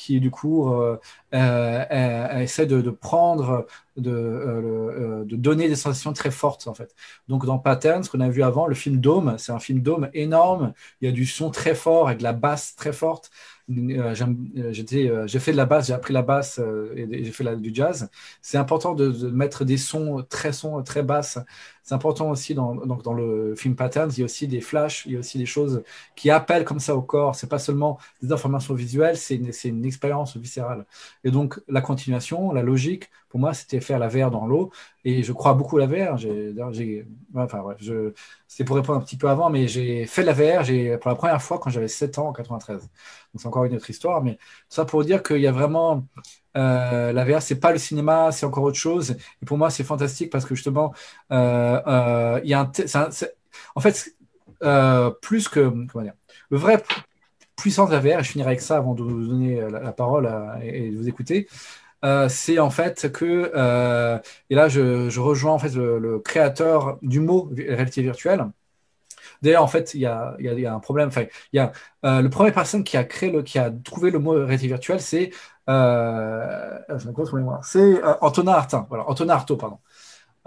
qui du coup euh, euh, euh, essaie de, prendre, de, de, donner des sensations très fortes en fait. Donc dans Patterns, ce qu'on a vu avant, le film Dome, c'est un film Dome énorme, il y a du son très fort avec la basse très forte. j'ai fait de la basse, j'ai appris la basse et j'ai fait du jazz. C'est important de, de, mettre des sons très sons très basses c'est important aussi dans, donc dans le film Patterns, il y a aussi des flashs, il y a aussi des choses qui appellent comme ça au corps. C'est pas seulement des informations visuelles, c'est une, une, expérience viscérale. Et donc la continuation, la logique, pour moi, c'était faire la VR dans l'eau. Et je crois beaucoup à la VR. J'ai, enfin je, c'est pour répondre un petit peu avant, mais j'ai fait la VR pour la première fois quand j'avais 7 ans en 93. Donc c'est encore une autre histoire, mais ça pour dire qu'il y a vraiment euh, la VR, c'est pas le cinéma, c'est encore autre chose. Et pour moi, c'est fantastique parce que justement, euh, euh, il y a un, en fait, plus que comment dire, le vrai puissance de la VR, je finirai avec ça avant de vous donner la, parole et de vous écouter, c'est en fait que, et là je, rejoins en fait le, créateur du mot réalité virtuelle. D'ailleurs, en fait, il y a, un problème. Enfin, y a le premier personne qui a créé le, qui a trouvé le mot réalité virtuelle, c'est euh, c'est Antonin Artin. Voilà, Antonin Artaud, pardon.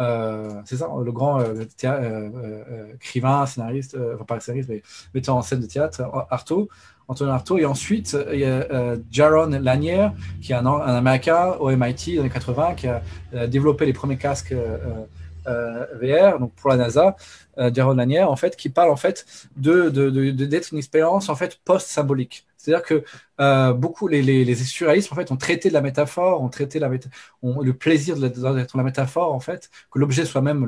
Euh, c'est ça, le grand euh, euh, écrivain, scénariste, enfin pas scénariste, mais metteur en scène de théâtre, Artaud, Antonin Artaud. Et ensuite, il y a Jaron Lanier, qui est un, un, Américain au MIT dans les 80, qui a développé les premiers casques VR, donc pour la NASA, Jaron Lanier, en fait, qui parle en fait de, d'être une expérience en fait post-symbolique. C'est-à-dire que euh, beaucoup les, les, surréalistes en fait ont traité de la métaphore, ont traité le plaisir d'être la métaphore en fait, que l'objet soit même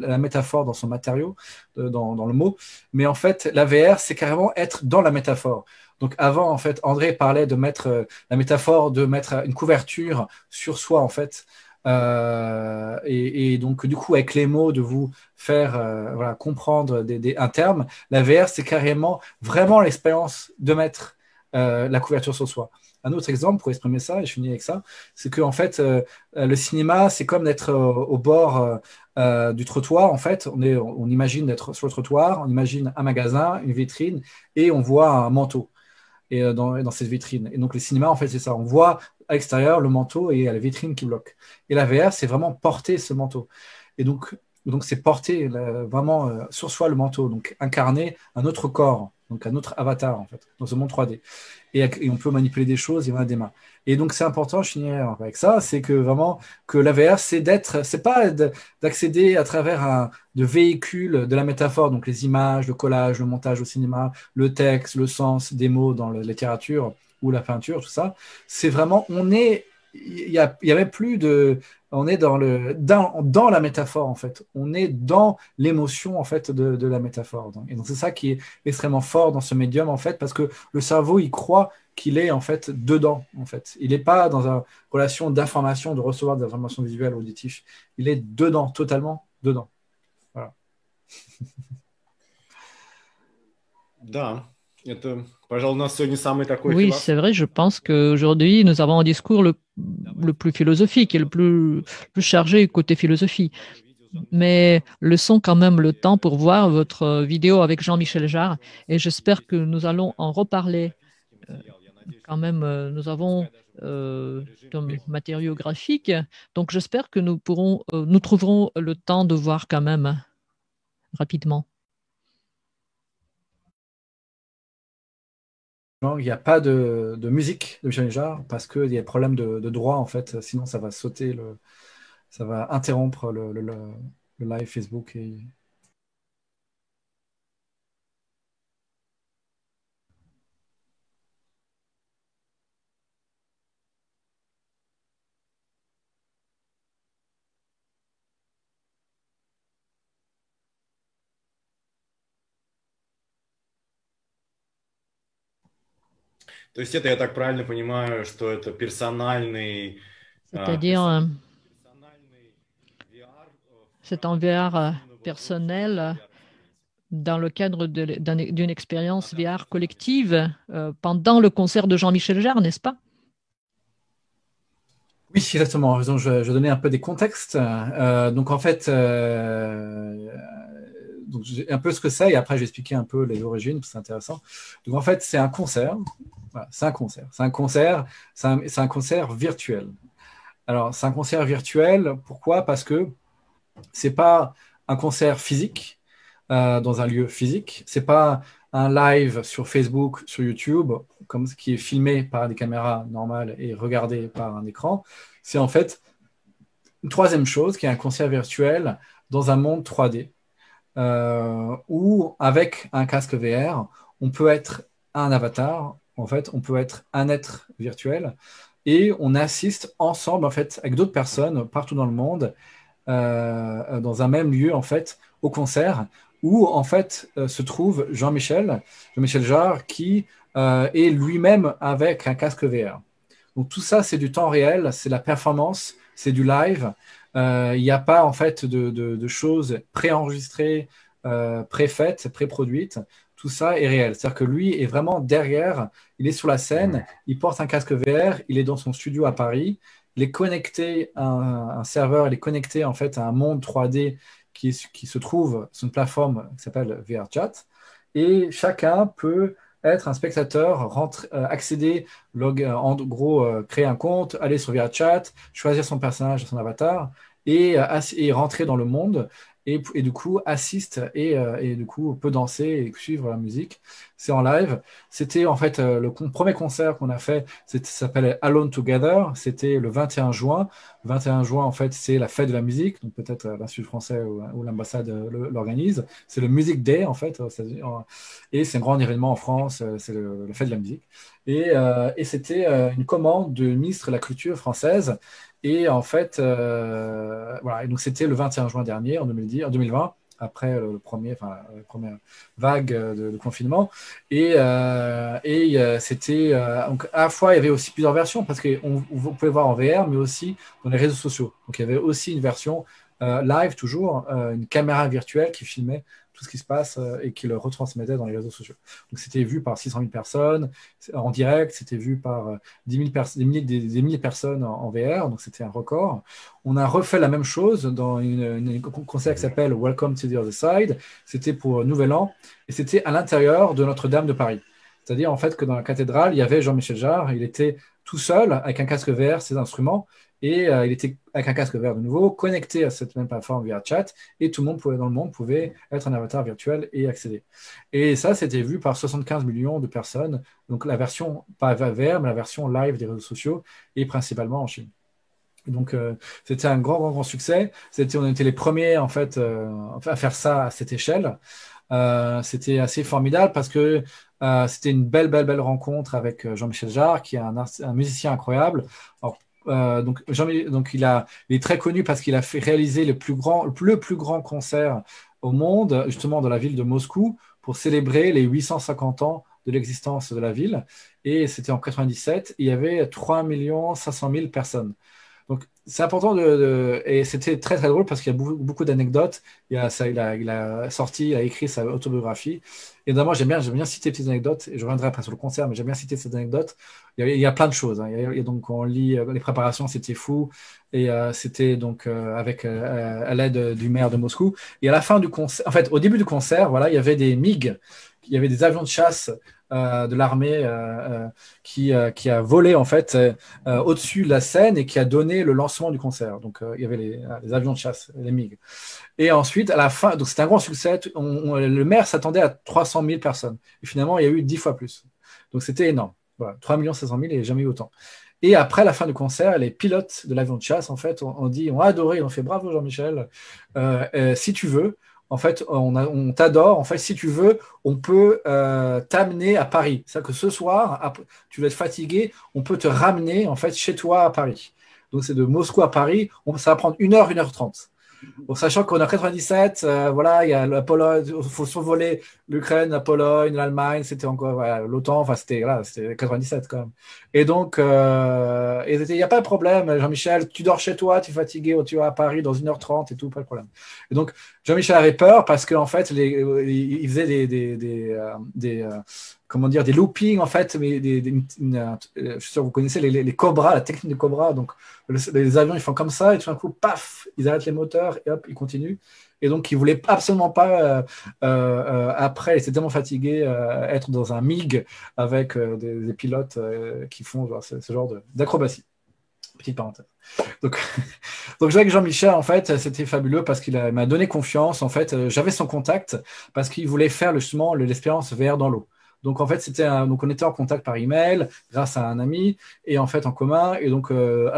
la métaphore dans son matériau, dans, le mot. Mais en fait, la VR, c'est carrément être dans la métaphore. Donc avant, en fait, André parlait de mettre euh, la métaphore, de mettre une couverture sur soi en fait. Euh, et, donc, du coup, avec les mots, de vous faire comprendre un terme, la VR, c'est carrément vraiment l'expérience de mettre euh, la couverture sur soi. Un autre exemple pour exprimer ça, et je finis avec ça, c'est que en fait, euh, le cinéma, c'est comme d'être au bord euh, du trottoir. En fait, on, est, on imagine d'être sur le trottoir, on imagine un magasin, une vitrine, et on voit un manteau et, dans, dans, cette vitrine. Et donc, le cinéma, en fait, c'est ça. On voit à l'extérieur le manteau et la vitrine qui bloque. Et la VR, c'est vraiment porter ce manteau. Et donc, donc c'est porter vraiment sur soi le manteau, donc incarner un autre corps donc un autre avatar en fait, dans ce monde 3D. Et, on peut manipuler des choses, il y a des mains. Et donc c'est important, je finirai avec ça, c'est que vraiment que la VR, c'est d'être, c'est pas d'accéder à travers un de véhicules de la métaphore, donc les images, le collage, le montage au cinéma, le texte, le sens des mots dans la littérature ou la peinture, tout ça. C'est vraiment, on est, il y, y avait plus de, on est dans, le, dans, dans, la métaphore en fait. On est dans l'émotion en fait de, de la métaphore. Et donc c'est ça qui est extrêmement fort dans ce médium en fait, parce que le cerveau il croit qu'il est en fait dedans en fait. Il n'est pas dans une relation d'information, de recevoir des informations visuelles, auditives. Il est dedans, totalement dedans. Voilà. Oui, c'est vrai, je pense qu'aujourd'hui, nous avons un discours le, le, plus philosophique et le plus, plus chargé côté philosophie. Mais laissons quand même le temps pour voir votre vidéo avec Jean-Michel Jarre et j'espère que nous allons en reparler. Euh, quand même, euh, nous avons euh, matériaux graphiques, donc j'espère que nous pourrons, euh, nous trouverons le temps de voir quand même rapidement. Il n'y a pas de, musique de Michel Jarre parce qu'il y a problème de, de, droit en fait, sinon ça va sauter le, ça va interrompre le, le, le live Facebook et, То есть это, я так правильно понимаю, что это персональный... C'est-à-dire, euh, c'est un VR euh, personnel dans le cadre d'une expérience VR collective euh, pendant le concert de Jean-Michel Jarre, n'est-ce pas Oui, exactement. je, je vais donner un peu des contextes. Euh, donc, en fait, euh, donc, un peu ce que c'est, et après, je vais expliquer un peu les origines, c'est intéressant. Donc, en fait, c'est un concert c'est un concert. C'est un concert, virtuel. Alors, c'est un concert virtuel. Pourquoi? Parce que c'est pas un concert physique euh, dans un lieu physique. C'est pas un live sur Facebook, sur YouTube, comme ce qui est filmé par des caméras normales et regardé par un écran. C'est en fait une troisième chose qui est un concert virtuel dans un monde 3D. Euh, où avec un casque VR, on peut être un avatar, en fait, on peut être un être virtuel et on assiste ensemble, en fait, avec d'autres personnes partout dans le monde, euh, dans un même lieu, en fait, au concert, où, en fait, euh, se trouve Jean-Michel, Jean-Michel Jarre, qui euh, est lui-même avec un casque VR. Donc, tout ça, c'est du temps réel, c'est la performance, c'est du live. Il n'y a pas, en fait, de, de choses préenregistrées, préfaites, pré-produites. Tout ça est réel. C'est-à-dire que lui est vraiment derrière, il est sur la scène, il porte un casque VR, il est dans son studio à Paris, il est connecté à un, serveur, il est connecté en fait à un monde 3D qui, qui se trouve sur une plateforme qui s'appelle VRChat, et chacun peut être un spectateur, euh, accéder, log, euh, en gros, euh, créer un compte, aller sur VRChat, choisir son personnage, son avatar, et, et rentrer dans le monde et, du coup assiste et, euh, et, du coup peut danser et suivre la musique. C'est en live. C'était en fait euh, le premier concert qu'on a fait, ça s'appelait Alone Together. C'était le 21 juin. 21 juin en fait c'est la fête de la musique, donc peut-être euh, l'Institut français ou, l'ambassade l'organise. C'est le Music Day en fait, et c'est un grand événement en France. C'est la fête de la musique. Et c'était une commande du ministre de la Culture française et en fait, euh, voilà. Et donc c'était le 21 juin dernier, en, 2020, après le premier, enfin, la première vague de, confinement. Et, euh, et euh, c'était donc à la fois il y avait aussi plusieurs versions parce que vous pouvez voir en VR, mais aussi dans les réseaux sociaux. Donc il y avait aussi une version live toujours, une caméra virtuelle qui filmait tout ce qui se passe euh, et qui le retransmettait dans les réseaux sociaux. Donc c'était vu par 600 000 personnes en direct, c'était vu par 10 euh, 000 des, milliers, des, milliers de personnes en, VR, donc c'était un record. On a refait la même chose dans une, concert qui s'appelle Welcome to the Other Side. C'était pour Nouvel An et c'était à l'intérieur de Notre-Dame de Paris. C'est-à-dire en fait que dans la cathédrale, il y avait Jean-Michel Jarre, il était tout seul avec un casque VR, ses instruments, et euh, il était avec un casque vert de nouveau, connecté à cette même plateforme via chat, et tout le monde dans le monde pouvait être un avatar virtuel et accéder. Et ça, c'était vu par 75 millions de personnes, donc la version, pas VR, mais la version live des réseaux sociaux, et principalement en Chine. Donc euh, c'était un grand, grand, grand succès. C'était, on était les premiers en fait euh, à faire ça à cette échelle. c'était assez formidable parce que c'était une belle, belle, belle rencontre avec Jean-Michel Jarre, qui est un, musicien incroyable. Euh, donc, il est très connu parce qu'il a fait réaliser le plus, grand, le plus grand concert au monde, justement dans la ville de Moscou, pour célébrer les 850 ans de l'existence de la ville. Et c'était en 97, il y avait 3 500 000 personnes. C'est important de, Et c'était très, très drôle parce qu'il y a beaucoup, beaucoup d'anecdotes. Il, a sorti, il a écrit sa autobiographie. Et j'aime bien, j'aime bien citer petites anecdotes. Et je reviendrai après sur le concert, mais j'aime bien citer ces anecdotes. Il y a, plein de choses. Hein. Il y a, donc, on lit euh, les préparations, c'était fou. Et euh, c'était donc euh, avec à l'aide du maire de Moscou. Et à la fin du concert, en fait, au début du concert, voilà, il y avait des MiG, il y avait des avions de chasse de l'armée euh, euh, qui, a volé en fait au-dessus de la scène et qui a donné le lancement du concert. Donc il y avait les, avions de chasse, les MiG. Et ensuite, à la fin, donc c'était un grand succès. le maire s'attendait à 300 000 personnes. Et finalement, il y a eu 10 fois plus. Donc c'était énorme. Voilà, 3 500 000 et jamais eu autant. Et après la fin du concert, les pilotes de l'avion de chasse, en fait, ont, dit, ont adoré, ont fait bravo Jean-Michel. si tu veux, en fait, on, t'adore. En fait, si tu veux, on peut euh, t'amener à Paris. C'est-à-dire que ce soir, tu vas être fatigué, on peut te ramener en fait chez toi à Paris. Donc, c'est de Moscou à Paris. ça va prendre 1 heure, 1 heure 30 sachant qu'on a 97, euh, voilà, il y a la Pologne, faut survoler l'Ukraine, la Pologne, l'Allemagne, c'était encore l'OTAN, enfin c'était voilà, c'était 97 quand même. Et donc, euh, il n'y a pas de problème, Jean-Michel, tu dors chez toi, tu es fatigué, tu vas à Paris dans 1h30 et tout, pas de problème. Et donc, Jean-Michel avait peur parce qu'en fait, les, il faisait des euh, comment dire, des loopings en fait, mais des, euh, je suis sûr que vous connaissez les, les, cobras, la technique des cobras. Donc les avions ils font comme ça et tout d'un coup, paf, ils arrêtent les moteurs et hop, ils continuent. Et donc ils voulaient absolument pas euh, euh, après, ils étaient tellement fatigués, être dans un MiG avec des, pilotes qui font ce, genre d'acrobatie. Petite parenthèse. Donc, donc avec Jean-Michel, en fait, c'était fabuleux parce qu'il m'a donné confiance. En fait, j'avais son contact parce qu'il voulait faire justement l'expérience VR dans l'eau. Donc en fait, c'était donc on était en contact par email grâce à un ami et en fait en commun. Et donc euh,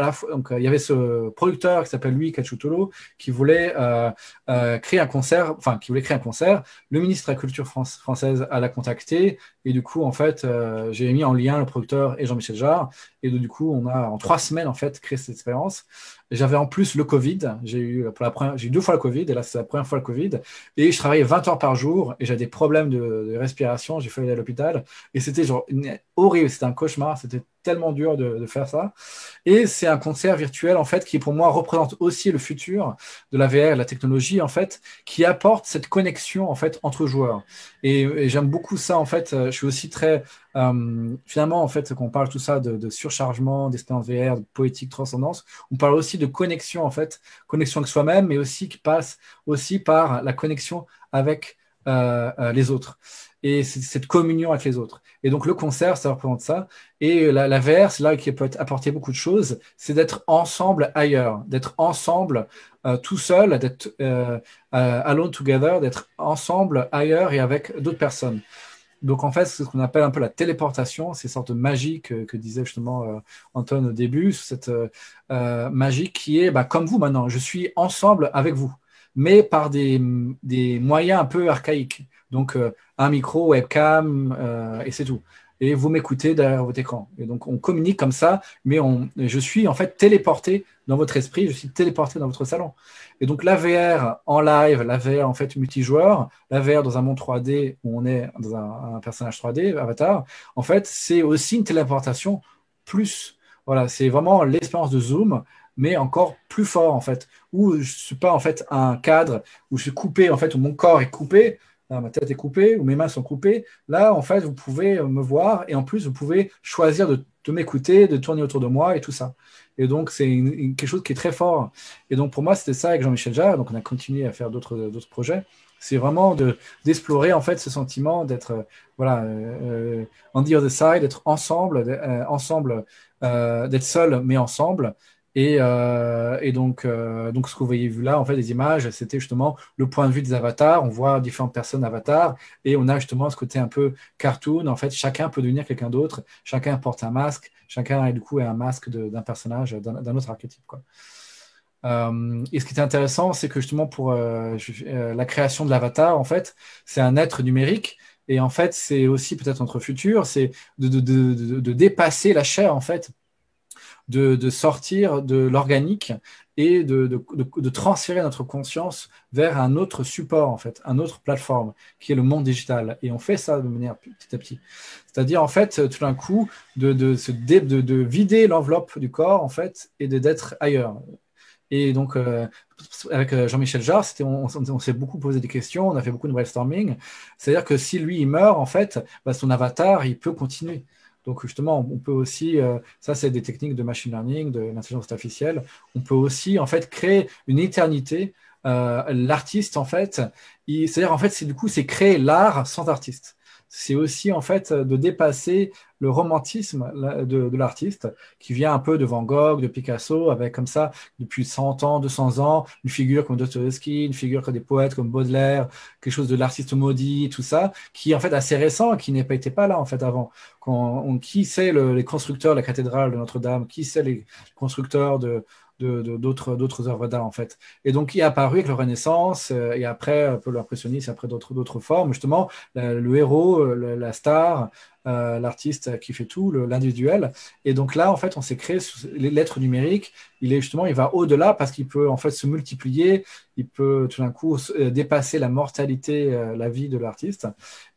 il y avait ce producteur qui s'appelle Louis Cachutolo qui voulait euh, euh, créer un concert, enfin qui voulait créer un concert. Le ministre de la Culture française a la contacté et du coup en fait j'ai mis en lien le producteur et Jean-Michel Jarre et du coup on a en trois semaines en fait créé cette expérience. J'avais en plus le Covid. J'ai eu, pour la première, j'ai eu deux fois le Covid, et là, c'est la première fois le Covid. Et je travaillais 20 heures par jour, et j'avais des problèmes de, respiration. J'ai fallu aller à l'hôpital. Et c'était genre horrible, c'était un cauchemar. C'était tellement dur de, faire ça. Et c'est un concert virtuel, en fait, qui pour moi représente aussi le futur de la VR, la technologie, en fait, qui apporte cette connexion, en fait, entre joueurs. Et, j'aime beaucoup ça, en fait. Je suis aussi très, euh, finalement, en fait, quand on parle tout ça de, surchargement, d'expérience VR, de poétique, transcendance, on parle aussi de connexion, en fait, connexion avec soi-même, mais aussi qui passe aussi par la connexion avec euh, euh, les autres et cette communion avec les autres. Et donc le concert, ça représente ça. Et la, la là qui peut apporter beaucoup de choses, c'est d'être ensemble ailleurs, d'être ensemble euh, tout seul, d'être euh, euh, alone together, d'être ensemble ailleurs et avec d'autres personnes. Donc en fait, c'est ce qu'on appelle un peu la téléportation, ces sortes de magie que, disait justement Anton au début, cette magie qui est bah, comme vous maintenant, je suis ensemble avec vous, mais par des, des moyens un peu archaïques. Donc, euh, un micro, webcam, euh, et c'est tout. Et vous m'écoutez derrière votre écran. Et donc, on communique comme ça, mais on, je suis en fait téléporté dans votre esprit, je suis téléporté dans votre salon. Et donc, la VR en live, la VR en fait multijoueur, la VR dans un monde 3D où on est dans un, personnage 3D, avatar, en fait, c'est aussi une téléportation plus. Voilà, c'est vraiment l'expérience de Zoom, mais encore plus fort en fait, où je suis pas en fait un cadre où je suis coupé en fait, où mon corps est coupé, ah, ma tête est coupée ou mes mains sont coupées. Là, en fait, vous pouvez me voir et en plus, vous pouvez choisir de, m'écouter, de tourner autour de moi et tout ça. Et donc, c'est quelque chose qui est très fort. Et donc, pour moi, c'était ça avec Jean-Michel Jarre. Donc, on a continué à faire d'autres projets. C'est vraiment d'explorer en fait ce sentiment d'être voilà euh, on the other side, d'être ensemble, euh, ensemble, euh, d'être seul mais ensemble et, euh, et donc, euh, donc, ce que vous voyez vu là, en fait, les images, c'était justement le point de vue des avatars. On voit différentes personnes avatars et on a justement ce côté un peu cartoon. En fait, chacun peut devenir quelqu'un d'autre. Chacun porte un masque. Chacun, du coup, est un masque d'un personnage, d'un autre archétype. Euh, et ce qui est intéressant, c'est que justement pour la création de l'avatar, en fait, c'est un être numérique. Et en fait, c'est aussi peut-être notre futur, c'est de, de, dépasser la chair, en fait, de, sortir de l'organique et de, transférer notre conscience vers un autre support, en fait, un autre plateforme, qui est le monde digital. Et on fait ça de manière petit à petit. C'est-à-dire, en fait, tout d'un coup, de, de, vider l'enveloppe du corps, en fait, et d'être ailleurs. Et donc, euh, avec euh, Jean-Michel Jarre, on, on, s'est beaucoup posé des questions, on a fait beaucoup de brainstorming. C'est-à-dire que si lui, il meurt, en fait, bah, son avatar, il peut continuer. Donc justement, on peut aussi, euh, ça c'est des techniques de machine learning, de l'intelligence artificielle, on peut aussi en fait créer une éternité. Euh, l'artiste en fait, c'est-à-dire en fait, c'est du coup c'est créer l'art sans artiste c'est aussi en fait de dépasser le romantisme de, l'artiste qui vient un peu de Van Gogh, de Picasso, avec comme ça depuis 100 ans, 200 ans, une figure comme Dostoevsky, une figure comme des poètes comme Baudelaire, quelque chose de l'artiste maudit, tout ça, qui est en fait assez récent, qui n'est pas là en fait avant. Quand on, qui sait les constructeurs de la cathédrale de Notre-Dame, qui sait les constructeurs de d'autres d'autres œuvres d'art en fait. Et donc il est apparu avec la Renaissance euh, et après un peu l'impressionnisme, après d'autres formes justement le héros, la star, euh, l'artiste qui fait tout, l'individuel. Et donc là en fait on s'est créé l'être numérique. Il est justement il va au-delà parce qu'il peut en fait se multiplier, il peut tout d'un coup euh, dépasser la mortalité, la vie de l'artiste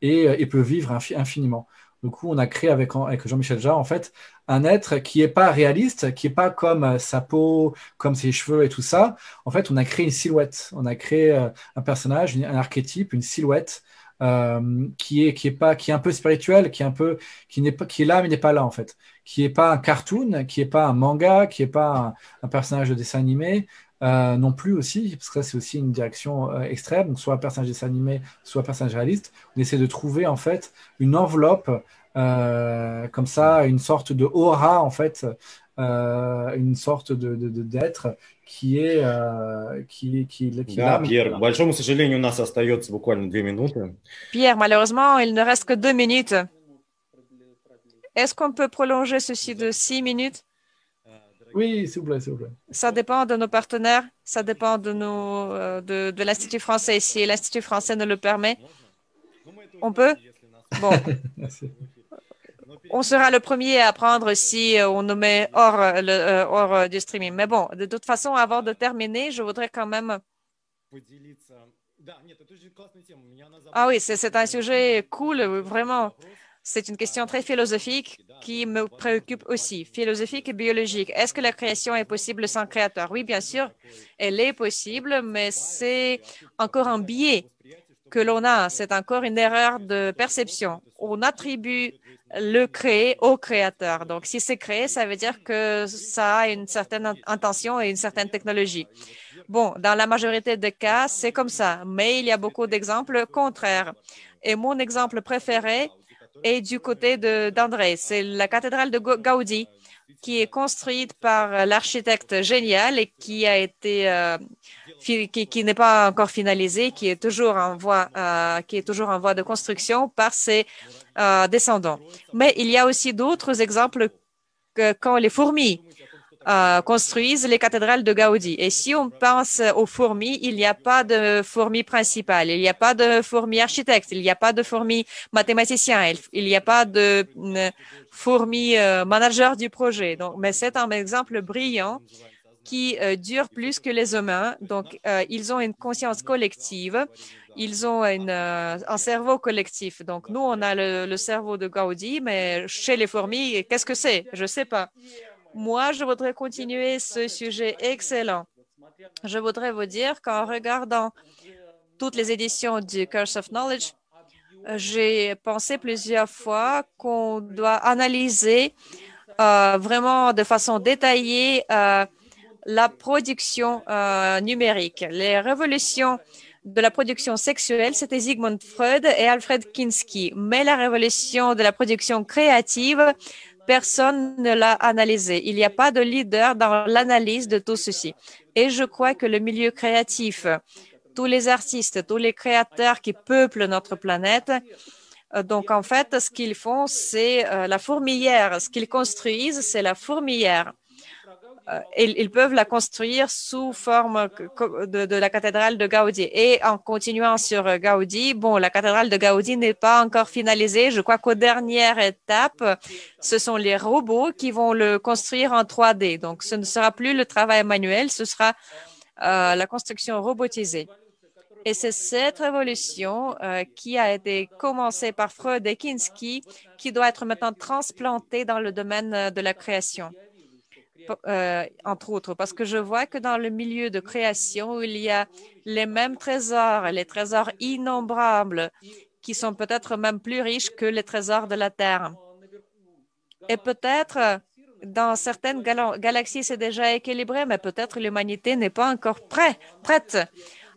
et il peut vivre infiniment. Du coup, on a créé avec, Jean-Michel Jarre, en fait, un être qui n'est pas réaliste, qui n'est pas comme euh, sa peau, comme ses cheveux et tout ça. En fait, on a créé une silhouette. On a créé euh, un personnage, un archétype, une silhouette euh, qui est qui pas qui un peu spirituel, qui est un peu qui n'est pas qui est là mais n'est pas là en fait, qui est pas un cartoon, qui est pas un manga, qui est pas un personnage de dessin animé, euh, non plus aussi, parce que ça c'est aussi une direction euh, extrême, donc soit un personnage dessin animé, soit un personnage réaliste. On essaie de trouver en fait une enveloppe euh, comme ça, une sorte de aura en fait, une sorte de d'être qui est qui qui, qui да, Pierre, большому сожалению, у нас остается буквально две минуты. Pierre, malheureusement, il ne reste que deux minutes. Est-ce qu'on peut prolonger ceci de six minutes? Oui, s'il vous plaît, s'il vous plaît. Ça dépend de nos partenaires, ça dépend de, nos, euh, de, de l'Institut français. Si l'Institut français ne le permet, on peut? Bon. on sera le premier à apprendre si euh, on nous met hors, euh, le, hors du streaming. Mais bon, de toute façon, avant de terminer, je voudrais quand même. Ah oui, c'est un sujet cool, vraiment. C'est une question très philosophique qui me préoccupe aussi, philosophique et biologique. Est-ce que la création est possible sans créateur? Oui, bien sûr, elle est possible, mais c'est encore un biais que l'on a. C'est encore une erreur de perception. On attribue le créer au créateur. Donc, si c'est créé, ça veut dire que ça a une certaine intention et une certaine technologie. Bon, dans la majorité des cas, c'est comme ça, mais il y a beaucoup d'exemples contraires. Et mon exemple préféré est du côté d'André. C'est la cathédrale de Gaudi qui est construite par l'architecte génial et qui a été euh, qui, n'est pas encore finalisée, qui est toujours en voie euh, qui est toujours en voie de construction par ses euh, descendants. Mais il y a aussi d'autres exemples quand les fourmis euh, construisent les cathédrales de Gaudi. Et si on pense aux fourmis, il n'y a pas de fourmis principales, il n'y a pas de fourmis architectes, il n'y a pas de fourmis mathématiciens, il n'y a pas de euh, fourmis euh, managers du projet. Donc, mais c'est un exemple brillant qui dure plus que les humains. Donc, ils ont une conscience collective, ils ont une, un cerveau collectif. Donc, nous, on a le, le cerveau de Gaudi, mais chez les fourmis, qu'est-ce que c'est? Je ne sais pas. Moi, je voudrais continuer ce sujet excellent. Je voudrais vous dire qu'en regardant toutes les éditions du Curse of Knowledge, j'ai pensé plusieurs fois qu'on doit analyser euh, vraiment de façon détaillée euh, la production euh, numérique. Les révolutions de la production sexuelle, c'était Sigmund Freud et Alfred Kinsky. Mais la révolution de la production créative, Personne ne l'a analysé. Il n'y a pas de leader dans l'analyse de tout ceci. Et je crois que le milieu créatif, tous les artistes, tous les créateurs qui peuplent notre planète, euh, donc en fait, ce qu'ils font, c'est euh, la fourmilière. Ce qu'ils construisent, c'est la fourmilière. Euh, ils, peuvent la construire sous forme de, la cathédrale de Gaudi. Et en continuant sur Gaudi, bon, la cathédrale de Gaudi n'est pas encore finalisée. Je crois qu'aux dernières étapes, ce sont les robots qui vont le construire en 3D. Donc, ce ne sera plus le travail manuel, ce sera euh, la construction robotisée. Et c'est cette révolution euh, qui a été commencée par Freud et Kinski qui doit être maintenant transplantée dans le domaine de la création. Euh, entre autres, parce que je vois que dans le milieu de création, il y a les mêmes trésors, les trésors innombrables, qui sont peut-être même plus riches que les trésors de la Terre. Et peut-être dans certaines galaxies, c'est déjà équilibré, mais peut-être l'humanité n'est pas encore prêt, prête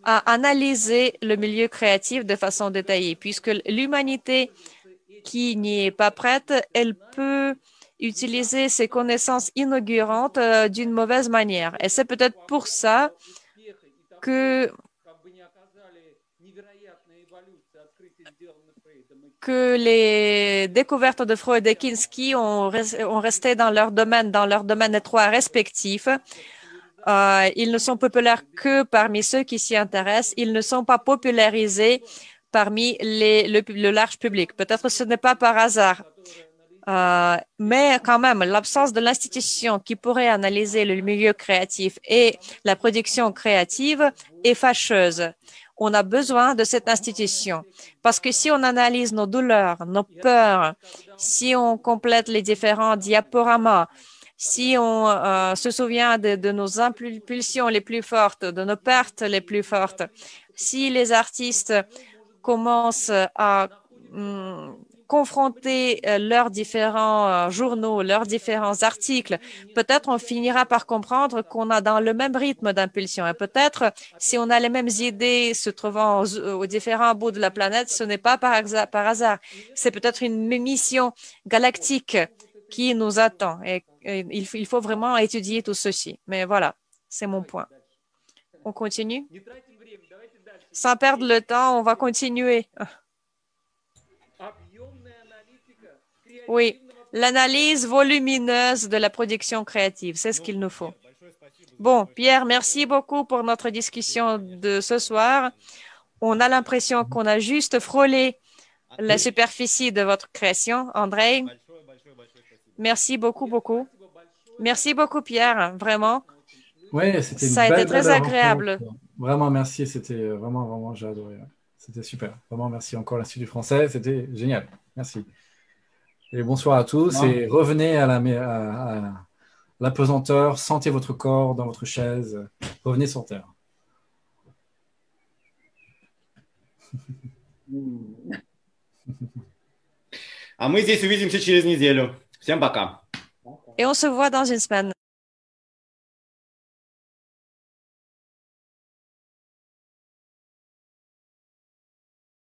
à analyser le milieu créatif de façon détaillée, puisque l'humanité qui n'y est pas prête, elle peut utiliser ces connaissances inaugurantes euh, d'une mauvaise manière. Et c'est peut-être pour ça que, les découvertes de Freud et Kinski ont, resté dans leur domaine, dans leur domaine étroit respectif. Euh, ils ne sont populaires que parmi ceux qui s'y intéressent. Ils ne sont pas popularisés parmi les, le, le large public. Peut-être ce n'est pas par hasard. Euh, mais quand même, l'absence de l'institution qui pourrait analyser le milieu créatif et la production créative est fâcheuse. On a besoin de cette institution parce que si on analyse nos douleurs, nos peurs, si on complète les différents diaporamas, si on euh, se souvient de, nos impulsions les plus fortes, de nos pertes les plus fortes, si les artistes commencent à hum, confronter euh, leurs différents euh, journaux, leurs différents articles, peut-être on finira par comprendre qu'on a dans le même rythme d'impulsion. Et peut-être si on a les mêmes idées se trouvant aux, différents bouts de la planète, ce n'est pas par, hasard. C'est peut-être une mission galactique qui nous attend. Et, il faut vraiment étudier tout ceci. Mais voilà, c'est mon point. On continue? Sans perdre le temps, on va continuer. Oui, l'analyse volumineuse de la production créative, c'est ce qu'il nous faut. Bon, Pierre, merci beaucoup pour notre discussion de ce soir. On a l'impression qu'on a juste frôlé la superficie de votre création. André, merci beaucoup, beaucoup. Merci beaucoup, Pierre, vraiment. Oui, c'était Ça a été très agréable. Vraiment, merci. C'était vraiment, vraiment, j'ai adoré. C'était super. Vraiment, merci encore l'Institut français. C'était génial. Merci. Et bonsoir à tous. Et revenez à la, à, à la pesanteur. Sentez votre corps dans votre chaise. Revenez sur terre. А мы здесь увидимся через неделю. Всем пока. Et on se voit dans une semaine.